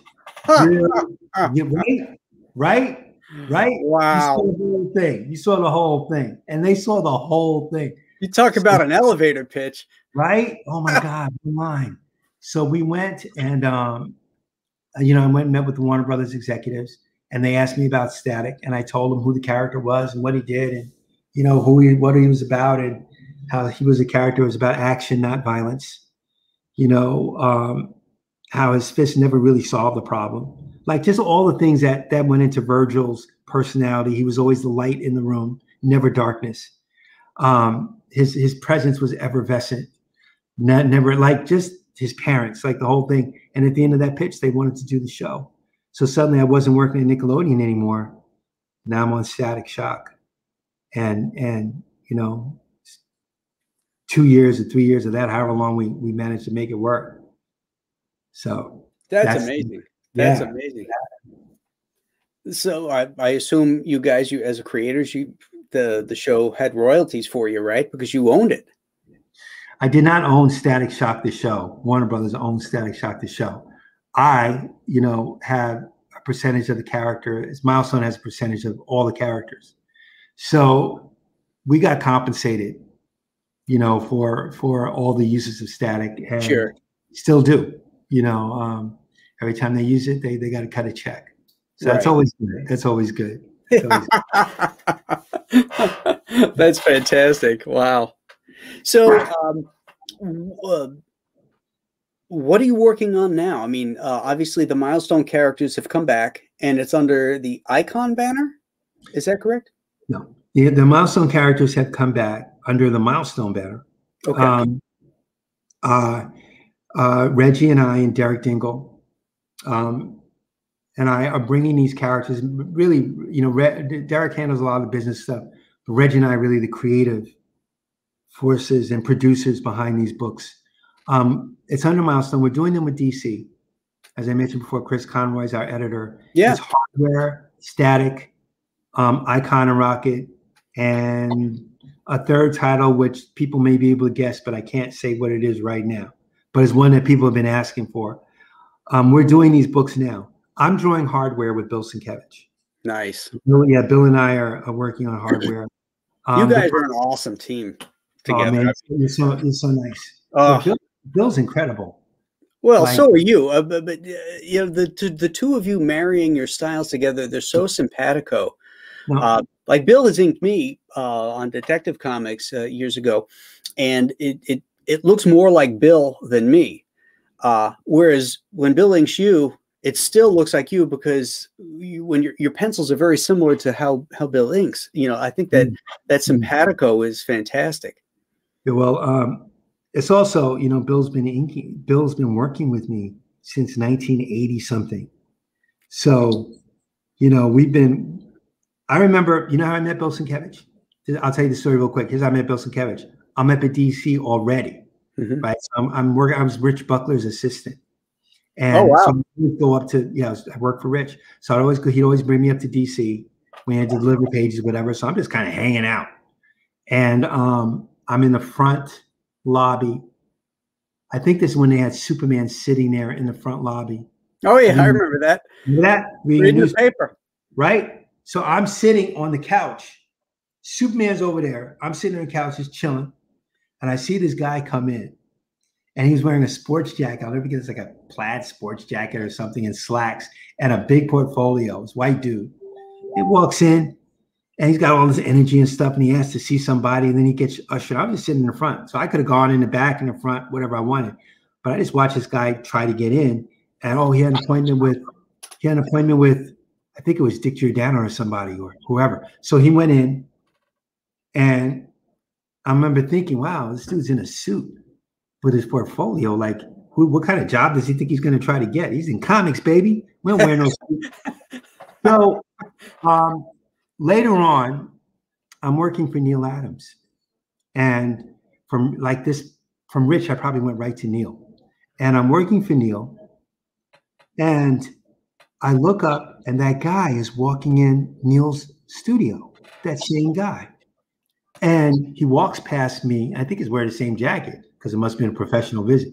Right? Right? Right? Wow. You saw the whole thing. You saw the whole thing. And they saw the whole thing. You talk about so, an elevator pitch. Right? Oh my God, line. So we went and um, you know, I went and met with the Warner Brothers executives and they asked me about Static, and I told them who the character was and what he did, and you know who he, what he was about, and how he was a character. It was about action, not violence. You know um, how his fist never really solved the problem. Like just all the things that that went into Virgil's personality. He was always the light in the room, never darkness. Um, his his presence was effervescent, not never like just his parents, like the whole thing. And at the end of that pitch, they wanted to do the show. So suddenly I wasn't working at Nickelodeon anymore. Now I'm on Static Shock. And and you know, two years or three years of that, however long we we managed to make it work. So that's, that's amazing. That's yeah. amazing. So I, I assume you guys, you as creators, you the the show had royalties for you, right? Because you owned it. I did not own Static Shock the show. Warner Brothers owned Static Shock the show. I, you know, had a percentage of the character. As Milestone has a percentage of all the characters. So we got compensated, you know, for for all the uses of Static, and sure. still do. You know, um, every time they use it, they they got to cut a check. So right. it's always good. It's always good. That's fantastic. Wow. So, um, uh, what are you working on now? I mean, uh, obviously the milestone characters have come back, and it's under the Icon banner. Is that correct? No, the, the milestone characters have come back under the milestone banner. Okay. Um, uh, uh, Reggie and I and Derek Dingle um, and I are bringing these characters. Really, you know, Re- Derek handles a lot of the business stuff, but Reggie and I really the creative forces and producers behind these books. Um, it's under Milestone. We're doing them with DC. As I mentioned before, Chris Conroy is our editor. Yeah. It's hardware, static, um, Icon and Rocket, and a third title, which people may be able to guess, but I can't say what it is right now. But it's one that people have been asking for. Um, we're doing these books now. I'm drawing hardware with Bill Sienkiewicz. Nice. Bill, yeah, Bill and I are, are working on hardware. Um, you guys are an awesome team together. Oh, man, you're so so nice. Uh, Bill, Bill's incredible. Well, like, so are you. Uh, but, but uh, you know the the two of you marrying your styles together, they're so simpatico. Uh, like Bill has inked me uh, on Detective Comics uh, years ago, and it it it looks more like Bill than me. Uh, whereas when Bill inks you, it still looks like you because you, when your your pencils are very similar to how how Bill inks. You know, I think that mm. that mm. simpatico is fantastic. Yeah, well, um, it's also you know Bill's been inking. Bill's been working with me since 1980 something. So, you know, we've been. I remember, you know how I met Bill Sienkiewicz? I'll tell you the story real quick. Here's how I met Bill Sienkiewicz. I'm up at DC already, mm-hmm. right? So I'm, I'm working. I was Rich Buckler's assistant. And oh, wow. so would go up to, yeah, I work for Rich. So I'd always go, he'd always bring me up to DC. We had to deliver pages, whatever. So I'm just kind of hanging out. And um, I'm in the front lobby. I think this is when they had Superman sitting there in the front lobby. Oh, yeah, and I remember that. That? Reading the paper. Right? So I'm sitting on the couch. Superman's over there. I'm sitting on the couch just chilling. And I see this guy come in and he's wearing a sports jacket. I'll never forget it's like a plaid sports jacket or something and slacks and a big portfolio. It's white dude. He walks in and he's got all this energy and stuff, and he has to see somebody, and then he gets ushered. I'm just sitting in the front, so I could have gone in the back, in the front, whatever I wanted. But I just watched this guy try to get in, and oh, he had an appointment with he had an appointment with I think it was Dick Giordano or somebody or whoever. So he went in, and I remember thinking, wow, this dude's in a suit with his portfolio. Like, who, what kind of job does he think he's going to try to get? He's in comics, baby. We don't wear no so um, later on, I'm working for Neal Adams, and from like this, from Rich, I probably went right to Neal. and I'm working for Neal. and I look up, and that guy is walking in Neal's studio. That same guy, and he walks past me. I think he's wearing the same jacket because it must be a professional visit.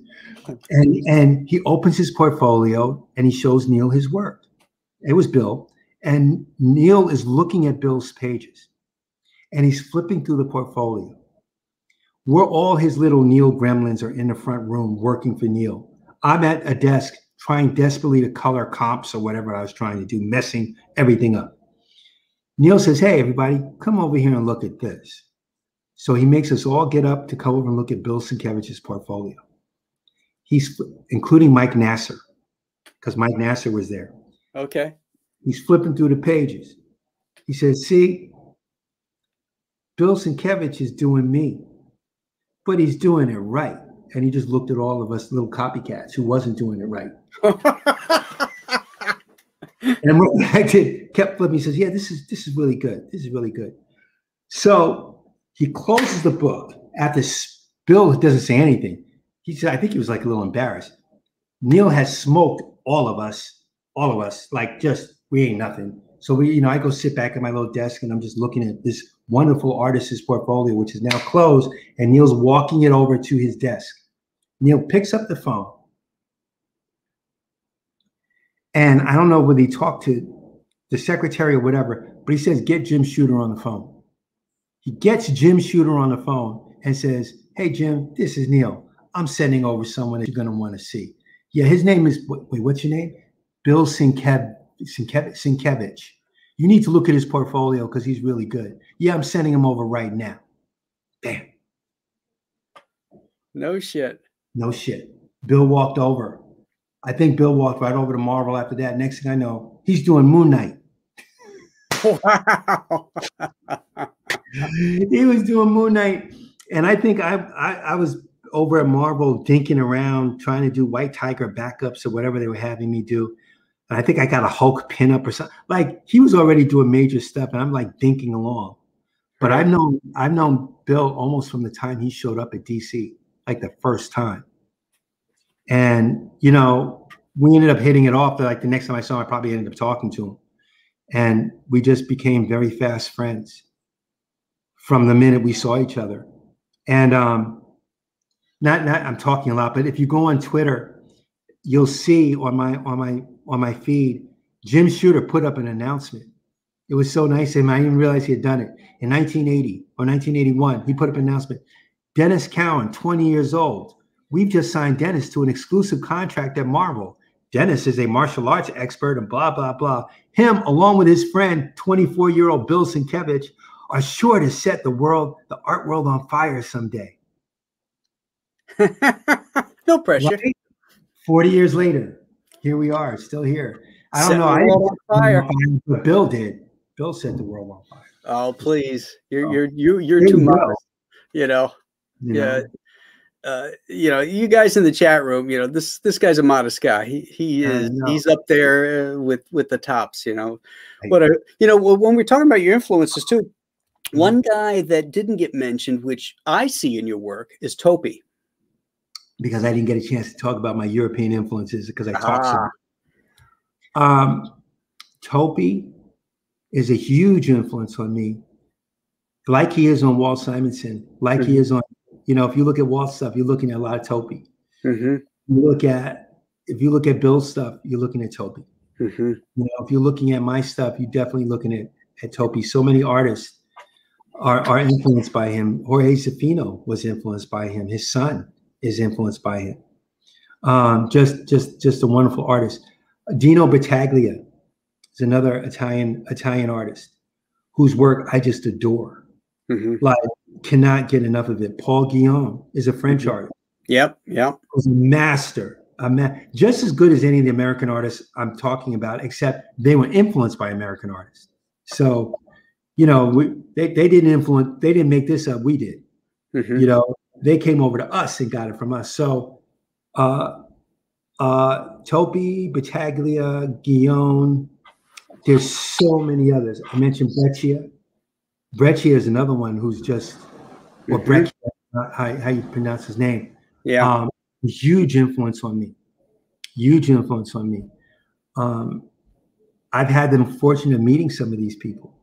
And and he opens his portfolio and he shows Neal his work. It was Bill, and Neal is looking at Bill's pages, and he's flipping through the portfolio. We're all his little Neal gremlins are in the front room working for Neal. I'm at a desk trying desperately to color comps or whatever I was trying to do, messing everything up. Neal says, Hey, everybody, come over here and look at this. So he makes us all get up to come over and look at Bill Sienkiewicz's portfolio. He's including Mike Nasser, because Mike Nasser was there. Okay. He's flipping through the pages. He says, See, Bill Sienkiewicz is doing me, but he's doing it right. And he just looked at all of us little copycats who wasn't doing it right. and I kept flipping. He says, "Yeah, this is this is really good. This is really good." So he closes the book at this. Bill doesn't say anything. He said, I think he was like a little embarrassed. Neal has smoked all of us, all of us, like just we ain't nothing. So we, you know, I go sit back at my little desk and I'm just looking at this wonderful artist's portfolio, which is now closed, and Neal's walking it over to his desk. Neal picks up the phone. And I don't know whether he talked to the secretary or whatever, but he says, get Jim Shooter on the phone. He gets Jim Shooter on the phone and says, Hey, Jim, this is Neal. I'm sending over someone that you're going to want to see. Yeah, his name is, wait, what's your name? Bill Sienkiewicz. Sienkiewicz. You need to look at his portfolio because he's really good. Yeah, I'm sending him over right now. Damn. No shit. No shit. Bill walked over. I think Bill walked right over to Marvel after that. Next thing I know, he's doing Moon Knight. Wow. he was doing Moon Knight. And I think I, I, I was over at Marvel dinking around trying to do White Tiger backups or whatever they were having me do. And I think I got a Hulk pinup or something. Like he was already doing major stuff, and I'm like dinking along. But I've known I've known Bill almost from the time he showed up at DC, like the first time. And you know, we ended up hitting it off. Like the next time I saw him, I probably ended up talking to him, and we just became very fast friends from the minute we saw each other. And um, not not I'm talking a lot, but if you go on Twitter, you'll see on my on my on my feed, Jim Shooter put up an announcement. It was so nice him. I didn't realize he had done it. In 1980 or 1981, he put up an announcement. Denys Cowan, 20 years old. We've just signed Denys to an exclusive contract at Marvel. Denys is a martial arts expert and blah, blah, blah. Him, along with his friend, 24 year old Bill Sienkiewicz, are sure to set the world, the art world on fire someday. no pressure. Right? 40 years later, here we are, still here. I don't set know. I didn't fire. but Bill did. Bill set the world on fire. Oh, please. You're oh. you're you you're too modest. You know. You yeah. Know. Uh, you know, you guys in the chat room, you know, this this guy's a modest guy. He he is he's up there uh, with with the tops, you know. But uh, you know, when we're talking about your influences too. One guy that didn't get mentioned, which I see in your work, is Toppi because I didn't get a chance to talk about my European influences because I talked ah. so much. Um, Toppi is a huge influence on me, like he is on Walt Simonson, like mm-hmm. he is on, you know, if you look at Walt's stuff, you're looking at a lot of Toppi. Mm-hmm. You look at, if you look at Bill's stuff, you're looking at Toppi. Mm-hmm. You know, if you're looking at my stuff, you're definitely looking at, at Toppi. So many artists are, are influenced by him. Jorge Zaffino was influenced by him. His son is influenced by him. Um, just, just, just a wonderful artist. Dino Battaglia is another Italian Italian artist whose work I just adore. Mm-hmm. Like, cannot get enough of it. Paul Gillon is a French mm-hmm. artist. Yep, yep. Was a master, a ma- just as good as any of the American artists I'm talking about, except they were influenced by American artists. So, you know, we, they, they didn't influence, they didn't make this up, we did. Mm-hmm. You know, they came over to us and got it from us. So uh, uh, Toppi, Battaglia, Gillon, there's so many others. I mentioned Breccia. Breccia is another one who's just, or mm-hmm. Breccia, how, how you pronounce his name. Yeah. Um, huge influence on me. Huge influence on me. Um, I've had the fortune of meeting some of these people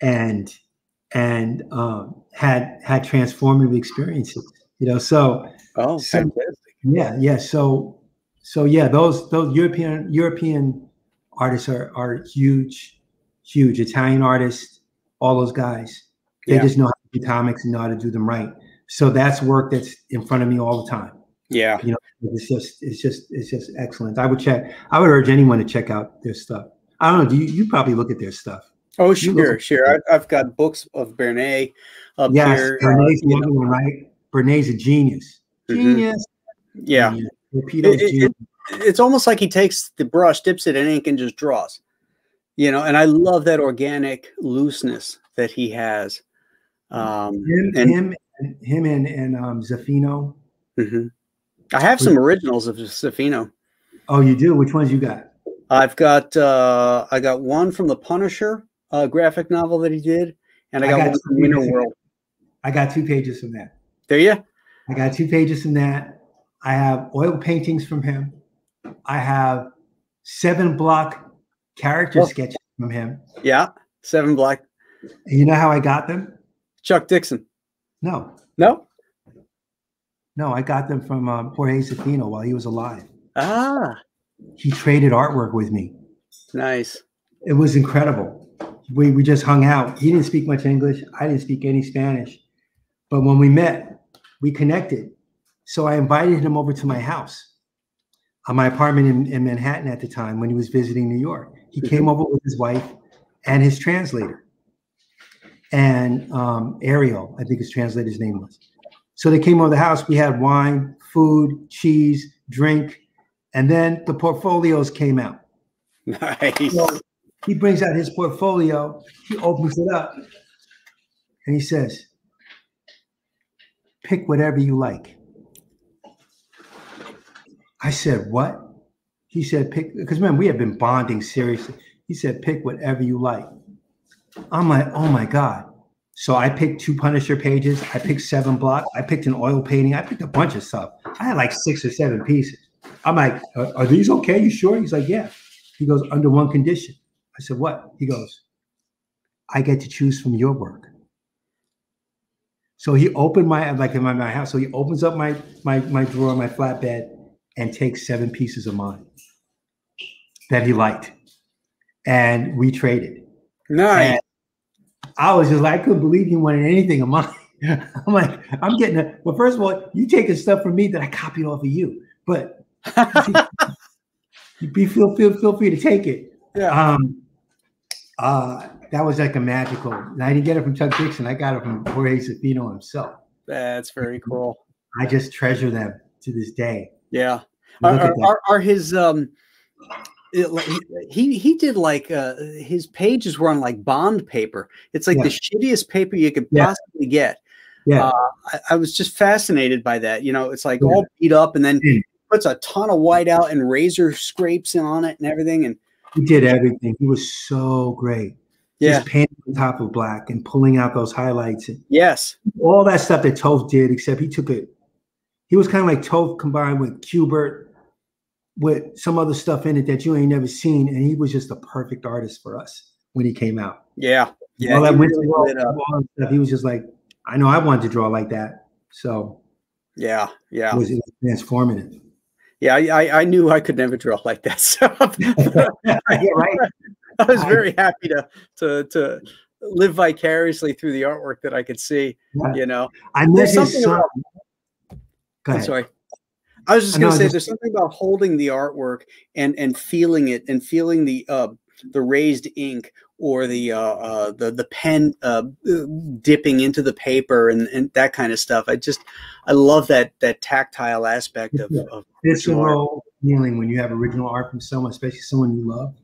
and and um, had had transformative experiences. You know, so oh, so, fantastic. Yeah, yeah. So so yeah, those those European European artists are are huge, huge Italian artists. All those guys, they yeah. just know how to do comics and know how to do them right. So that's work that's in front of me all the time. Yeah, you know, it's just it's just it's just excellent. I would check. I would urge anyone to check out their stuff. I don't know. Do you you probably look at their stuff? Oh, sure, sure. I've, I've, got books of Bernet up yes, here. Bernet's uh, you know. right. Bernet's a genius. Mm-hmm. Genius. Mm-hmm. Yeah. Genius. It, it, it's almost like he takes the brush, dips it in ink, and just draws. You know, and I love that organic looseness that he has. Um, him, and, him, him, and and um, Zaffino. Mm-hmm. I have some originals of Zaffino. Oh, you do? Which ones you got? I've got uh, I got one from the Punisher uh, graphic novel that he did, and I got, I got one from Winterworld. I got two pages from that. There you? I got two pages from that. I have oil paintings from him. I have seven block character oh. sketches from him. Yeah, seven block. And you know how I got them? Chuck Dixon. No. No. No, I got them from um, Jorge Zaffino while he was alive. Ah. He traded artwork with me. Nice. It was incredible we, we just hung out. He didn't speak much English. I didn't speak any Spanish. But when we met, we connected. So I invited him over to my house. uh, my apartment in, in Manhattan at the time when he was visiting New York. He came mm-hmm. over with his wife and his translator, and um, Ariel, I think his translator's name was. So they came over the house. We had wine, food, cheese, drink, and then the portfolios came out. Nice. So he brings out his portfolio. He opens it up, and he says, "Pick whatever you like." I said, "What?" He said, "Pick," because man, we have been bonding seriously. He said, "Pick whatever you like." I'm like, "Oh my god!" So I picked two Punisher pages. I picked seven blocks. I picked an oil painting. I picked a bunch of stuff. I had like six or seven pieces. I'm like, "Are these okay? You sure?" He's like, "Yeah." He goes, "Under one condition." I said, "What?" He goes, "I get to choose from your work." So he opened my like in my, my house. So he opens up my my my drawer, my flatbed, and takes seven pieces of mine that he liked, and we traded. Nice. And I was just like, I couldn't believe he wanted anything of mine. I'm like, I'm getting it. Well, first of all, you taking stuff from me that I copied off of you, but be feel feel feel free to take it. Yeah. Um. Uh, that was like a magical. And I didn't get it from Chuck Dixon. I got it from Jorge Zaffino himself. That's very cool. I just treasure them to this day. Yeah. Are, are, are, his um he he did like uh his pages were on like bond paper. It's like yeah. the shittiest paper you could yeah. possibly get. Yeah. Uh, I, I, was just fascinated by that. You know, it's like yeah. all beat up and then mm. puts a ton of white out and razor scrapes on it and everything. And he did everything. He was so great. Yeah. Just painting on top of black and pulling out those highlights. And yes. All that stuff that Toph did, except he took it. He was kind of like Toph combined with Kubert with some other stuff in it that you ain't never seen. And he was just a perfect artist for us when he came out. Yeah. Yeah. All that he, really stuff, he was just like, I know I wanted to draw like that. So yeah, yeah. It was, it was transformative. Yeah, I, I knew I could never draw like that. So yeah, right. I was very happy to to to live vicariously through the artwork that I could see. Yeah. You know, I met his son. About, I'm sorry. I was just going to say, just, there's something about holding the artwork and and feeling it and feeling the uh, the raised ink or the uh, uh, the the pen uh, dipping into the paper and, and that kind of stuff. I just I love that that tactile aspect of, of visceral feeling when you have original art from someone, especially someone you love.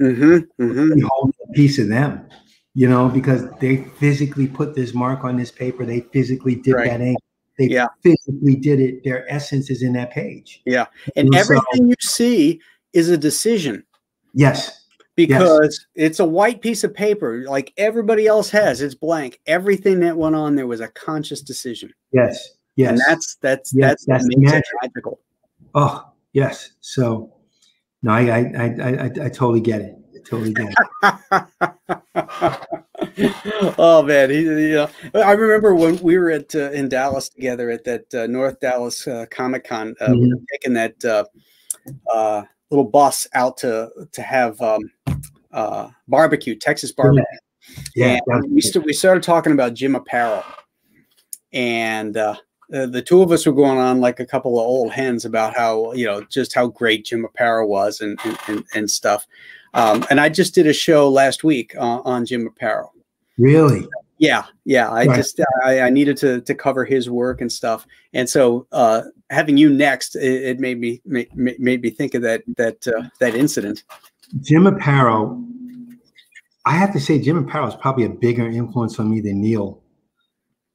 Mm-hmm, mm-hmm. You hold a piece of them, you know, because they physically put this mark on this paper. They physically did right. that ink they yeah. physically did it. Their essence is in that page. Yeah. And, and everything so, you see is a decision. Yes. Because yes. it's a white piece of paper like everybody else has. It's blank. Everything that went on there was a conscious decision. Yes. Yes. And that's that's yes, that's, that's magic. magical. Oh, yes. So no, I I I I, I totally get it. I totally get it. oh man, he, you know, I remember when we were at uh, in Dallas together at that uh, North Dallas uh, Comic Con, uh, mm-hmm. we were taking that uh, uh, little bus out to to have um, barbecue, Texas barbecue. Yeah, yeah we st- we started talking about Jim Aparo, and the two of us were going on like a couple of old hens about how you know just how great Jim Aparo was and and, and stuff. Um, and I just did a show last week on Jim Aparo. Really? Yeah, yeah. I right. just I, I, needed to to cover his work and stuff, and so uh, having you next, it, it made me made, made me think of that that uh, that incident. Jim Aparo, I have to say, Jim Aparo is probably a bigger influence on me than Neal,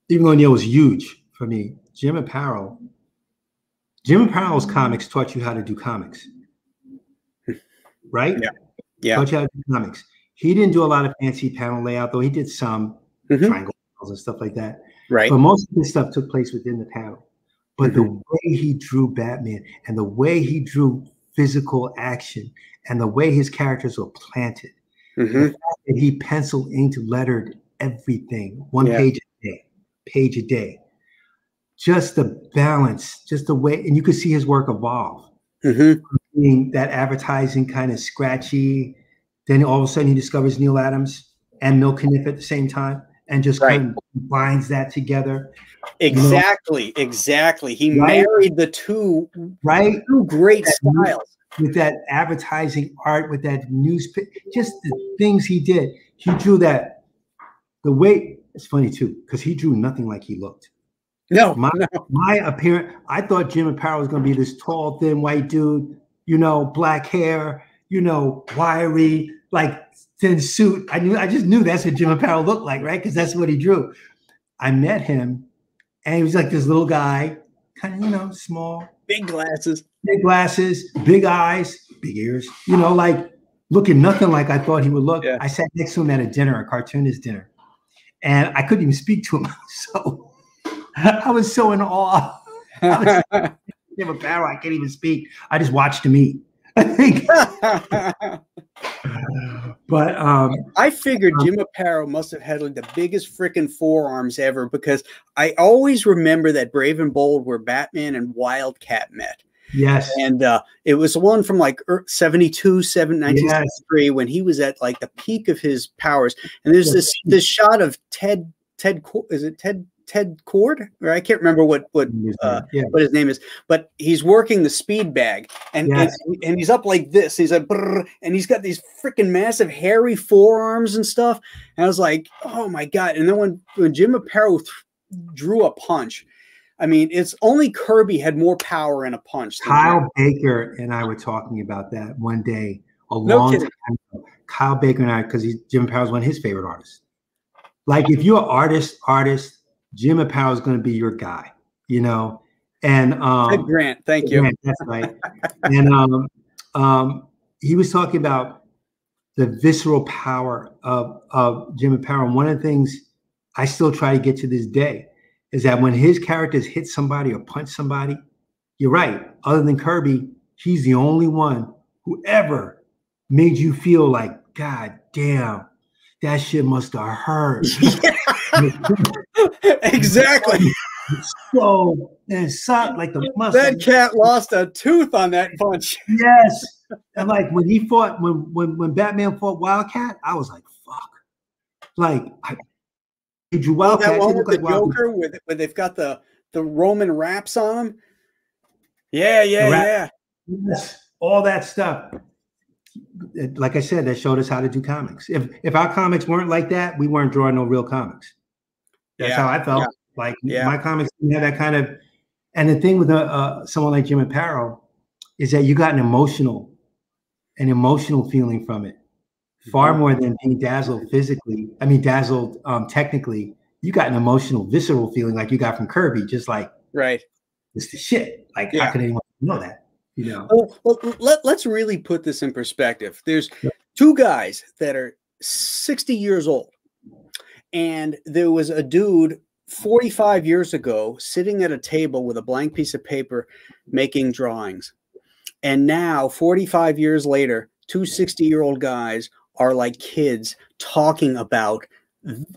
even though Neal was huge for me. Jim Aparo, Jim Aparo's comics taught you how to do comics, right? Yeah, yeah. Taught you how to do comics. He didn't do a lot of fancy panel layout, though he did some mm-hmm. triangle and stuff like that. Right. But most of this stuff took place within the panel. But mm-hmm. the way he drew Batman and the way he drew physical action and the way his characters were planted, mm-hmm. the fact that he pencil inked lettered everything, one yeah. page a day, page a day. Just the balance, just the way, and you could see his work evolve. Mm-hmm. Being that advertising kind of scratchy, then all of a sudden he discovers Neal Adams and Milt Caniff at the same time. And just right. kind of binds that together. Exactly, you know? exactly. He right? married the two right two great that styles with that advertising art, with that newspaper, just the things he did. He drew that the way it's funny too, because he drew nothing like he looked. No, my no. my appearance. I thought Jim Aparo was going to be this tall, thin white dude, you know, black hair, you know, wiry, like thin suit. I knew, I just knew that's what Jim Aparo looked like, right? Because that's what he drew. I met him, and he was like this little guy, kind of, you know, small, big glasses, big glasses, big eyes, big ears, you know, like looking nothing like I thought he would look. Yeah. I sat next to him at a dinner, a cartoonist dinner, and I couldn't even speak to him. So I was so in awe. I was, Jim Aparo, I can't even speak. I just watched him eat. But um, I figured um, Jim Aparo must have had like the biggest freaking forearms ever because I always remember that Brave and Bold where Batman and Wildcat met. Yes. And uh, it was one from like 72, 7, 1973 yes. when he was at like the peak of his powers. And there's this this shot of Ted Ted is it Ted Ted Kord, or I can't remember what what uh, yeah. what his name is, but he's working the speed bag, and yes. and, and, he's up like this. He's like, and he's got these freaking massive hairy forearms and stuff. And I was like, oh my god! And then when when Jim Aparo th- drew a punch, I mean, it's only Kirby had more power in a punch. Kyle Baker and I were talking about that one day a no long kidding. time ago. Kyle Baker and I, because Jim Aparo is one of his favorite artists. Like if you're an artist, artist Jim Aparo is going to be your guy, you know. And um, Grant, thank you. Grant, that's right. and um, um, he was talking about the visceral power of, of Jim Aparo. And one of the things I still try to get to this day is that when his characters hit somebody or punch somebody, you're right. Other than Kirby, he's the only one who ever made you feel like, God damn, that shit must have hurt. exactly. So and sucked like the muscle. That cat lost a tooth on that punch. Yes. And like when he fought when when when Batman fought Wildcat, I was like, fuck. Like I he drew Wildcat. that one with the like Joker with where they've got the the Roman wraps on him. Yeah, yeah, yeah. Yes, all that stuff like I said, that showed us how to do comics. If if our comics weren't like that, we weren't drawing no real comics. That's yeah. how I felt. Yeah. Like yeah. my comics didn't have that kind of. And the thing with a, uh, someone like Jim Aparo is that you got an emotional, an emotional feeling from it, far mm-hmm. more than being dazzled physically. I mean, dazzled um, technically. You got an emotional, visceral feeling like you got from Kirby, just like right. It's the shit. Like, how could anyone know that? You know well, well let, let's really put this in perspective. There's two guys that are 60 years old and there was a dude 45 years ago sitting at a table with a blank piece of paper making drawings. And now 45 years later two 60 year old guys are like kids talking about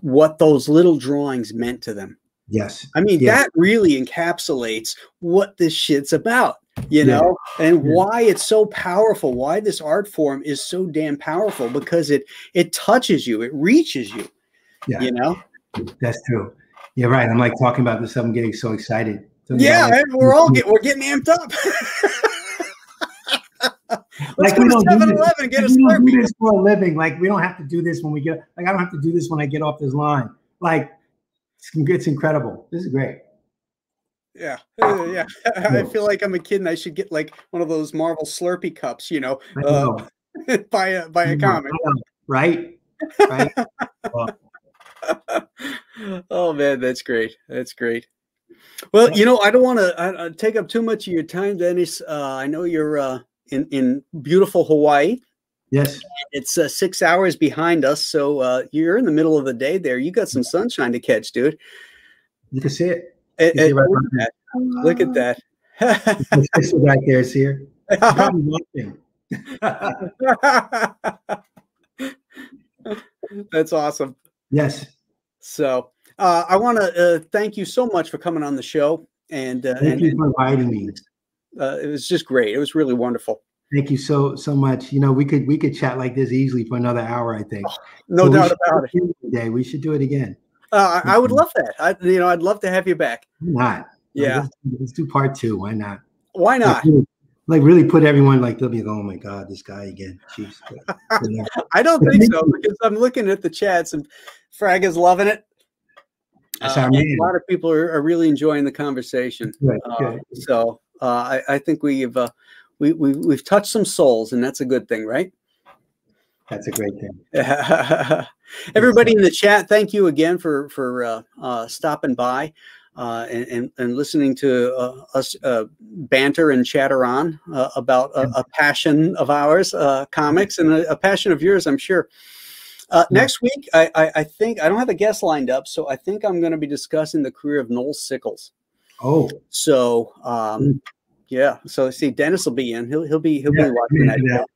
what those little drawings meant to them. Yes. I mean yes. that really encapsulates what this shit's about you know yeah. and yeah. why it's so powerful why this art form is so damn powerful because it it touches you it reaches you yeah you know that's true yeah right i'm like talking about this i'm getting so excited yeah like, we're all get, we're getting amped up Let's like go to 7 Eleven and get a we don't do this for a living. Like, we don't have to do this when we get, like, I don't have to do this when I get off this line. Like, it's, it's incredible. This is great. Yeah, uh, yeah. I feel like I'm a kid and I should get like one of those Marvel Slurpee cups, you know, uh, buy a buy a comic. Right. Right. oh man, that's great. That's great. Well, you know, I don't want to take up too much of your time, Denys. Uh, I know you're uh, in in beautiful Hawaii. Yes, it's uh, six hours behind us, so uh, you're in the middle of the day. There, you got some sunshine to catch, dude. You can see it. Look, at that. look at that. this right there is here. That's awesome. Yes. So uh, I want to uh, thank you so much for coming on the show. And uh, thank and, you for inviting me. Uh, it was just great. It was really wonderful. Thank you so so much. You know, we could we could chat like this easily for another hour. I think. Oh, no so doubt about it. Today we should do it again. Uh, I, I, would love that. I, you know, I'd love to have you back. Why not? Yeah. Let's, let's, do part two. Why not? Why not? Like really, like really put everyone like they'll be like, oh my god, this guy again. Jeez. I don't think so because I'm looking at the chats and Frag is loving it. Uh, a lot of people are, are really enjoying the conversation. Good, Uh, so uh, I, I think we've uh, we, we we've touched some souls, and that's a good thing, right? That's a great thing. Everybody in the chat, thank you again for for uh, uh, stopping by uh, and, and and listening to uh, us uh, banter and chatter on uh, about a, a passion of ours, uh, comics, and a, a passion of yours, I'm sure. Uh, Yeah. Next week, I, I, I think I don't have a guest lined up, so I think I'm going to be discussing the career of Noel Sickles. Oh, So, um, Mm. yeah. So, see, Denys will be in. He'll he'll be he'll Yeah, be watching that.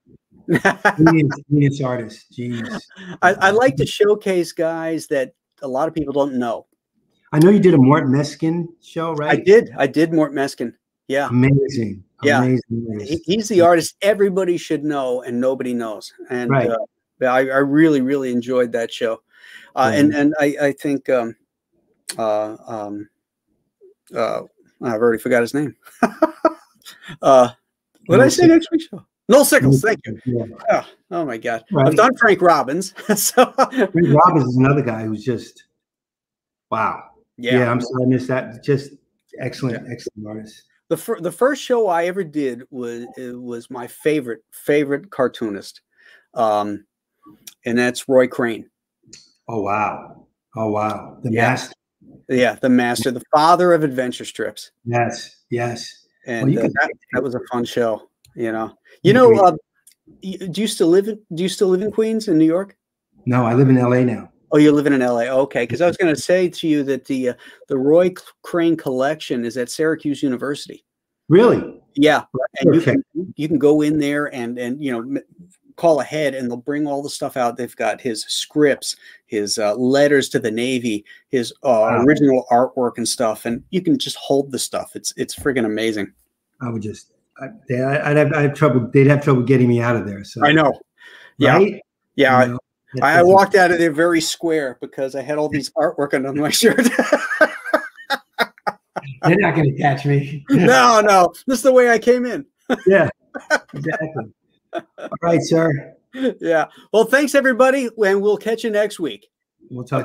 Genius, genius artist. Jeez. I, I like to showcase guys that a lot of people don't know. I know you did a Mort Meskin show, right? I did. I did Mort Meskin. Yeah. Amazing. Yeah. Amazing. He, he's the artist everybody should know and nobody knows. And Right. uh, I, I really, really enjoyed that show. Uh, and and I, I think um, uh, um, uh, I've already forgot his name. uh, what did I say next week's show? Noel Sickles. Thank you. Yeah. Oh, oh my God. I've done Frank Robbins. so Frank Robbins is another guy who's just wow. Yeah, yeah. I'm sorry I missed that. Just excellent, excellent artist. the fir- the first show I ever did was it was my favorite favorite cartoonist, um, and that's Roy Crane. Oh wow. Oh wow. The Yeah. master. Yeah, the master, the father of adventure strips, Yes, yes. and you uh, that, that was a fun show. You know, you You know, uh, do you still live in Do you still live in Queens in New York? No, I live in LA now. Oh, you're living in LA. Okay, because I was going to say to you that the uh, the Roy Crane collection is at Syracuse University. Really? Yeah, and you Okay. can you can go in there and and you know call ahead and they'll bring all the stuff out. They've got his scripts, his uh, letters to the Navy, his uh, Wow. original artwork and stuff, and you can just hold the stuff. It's it's friggin' amazing. I would just I, I'd have, I have trouble. They'd have trouble getting me out of there. So I know. Yeah, right? yeah. You know, I, I walked out of there very square because I had all these artwork under my shirt. They're not going to catch me. no, no, this is the way I came in. yeah, exactly. All right, sir. Yeah. Well, thanks everybody, and we'll catch you next week. We'll talk.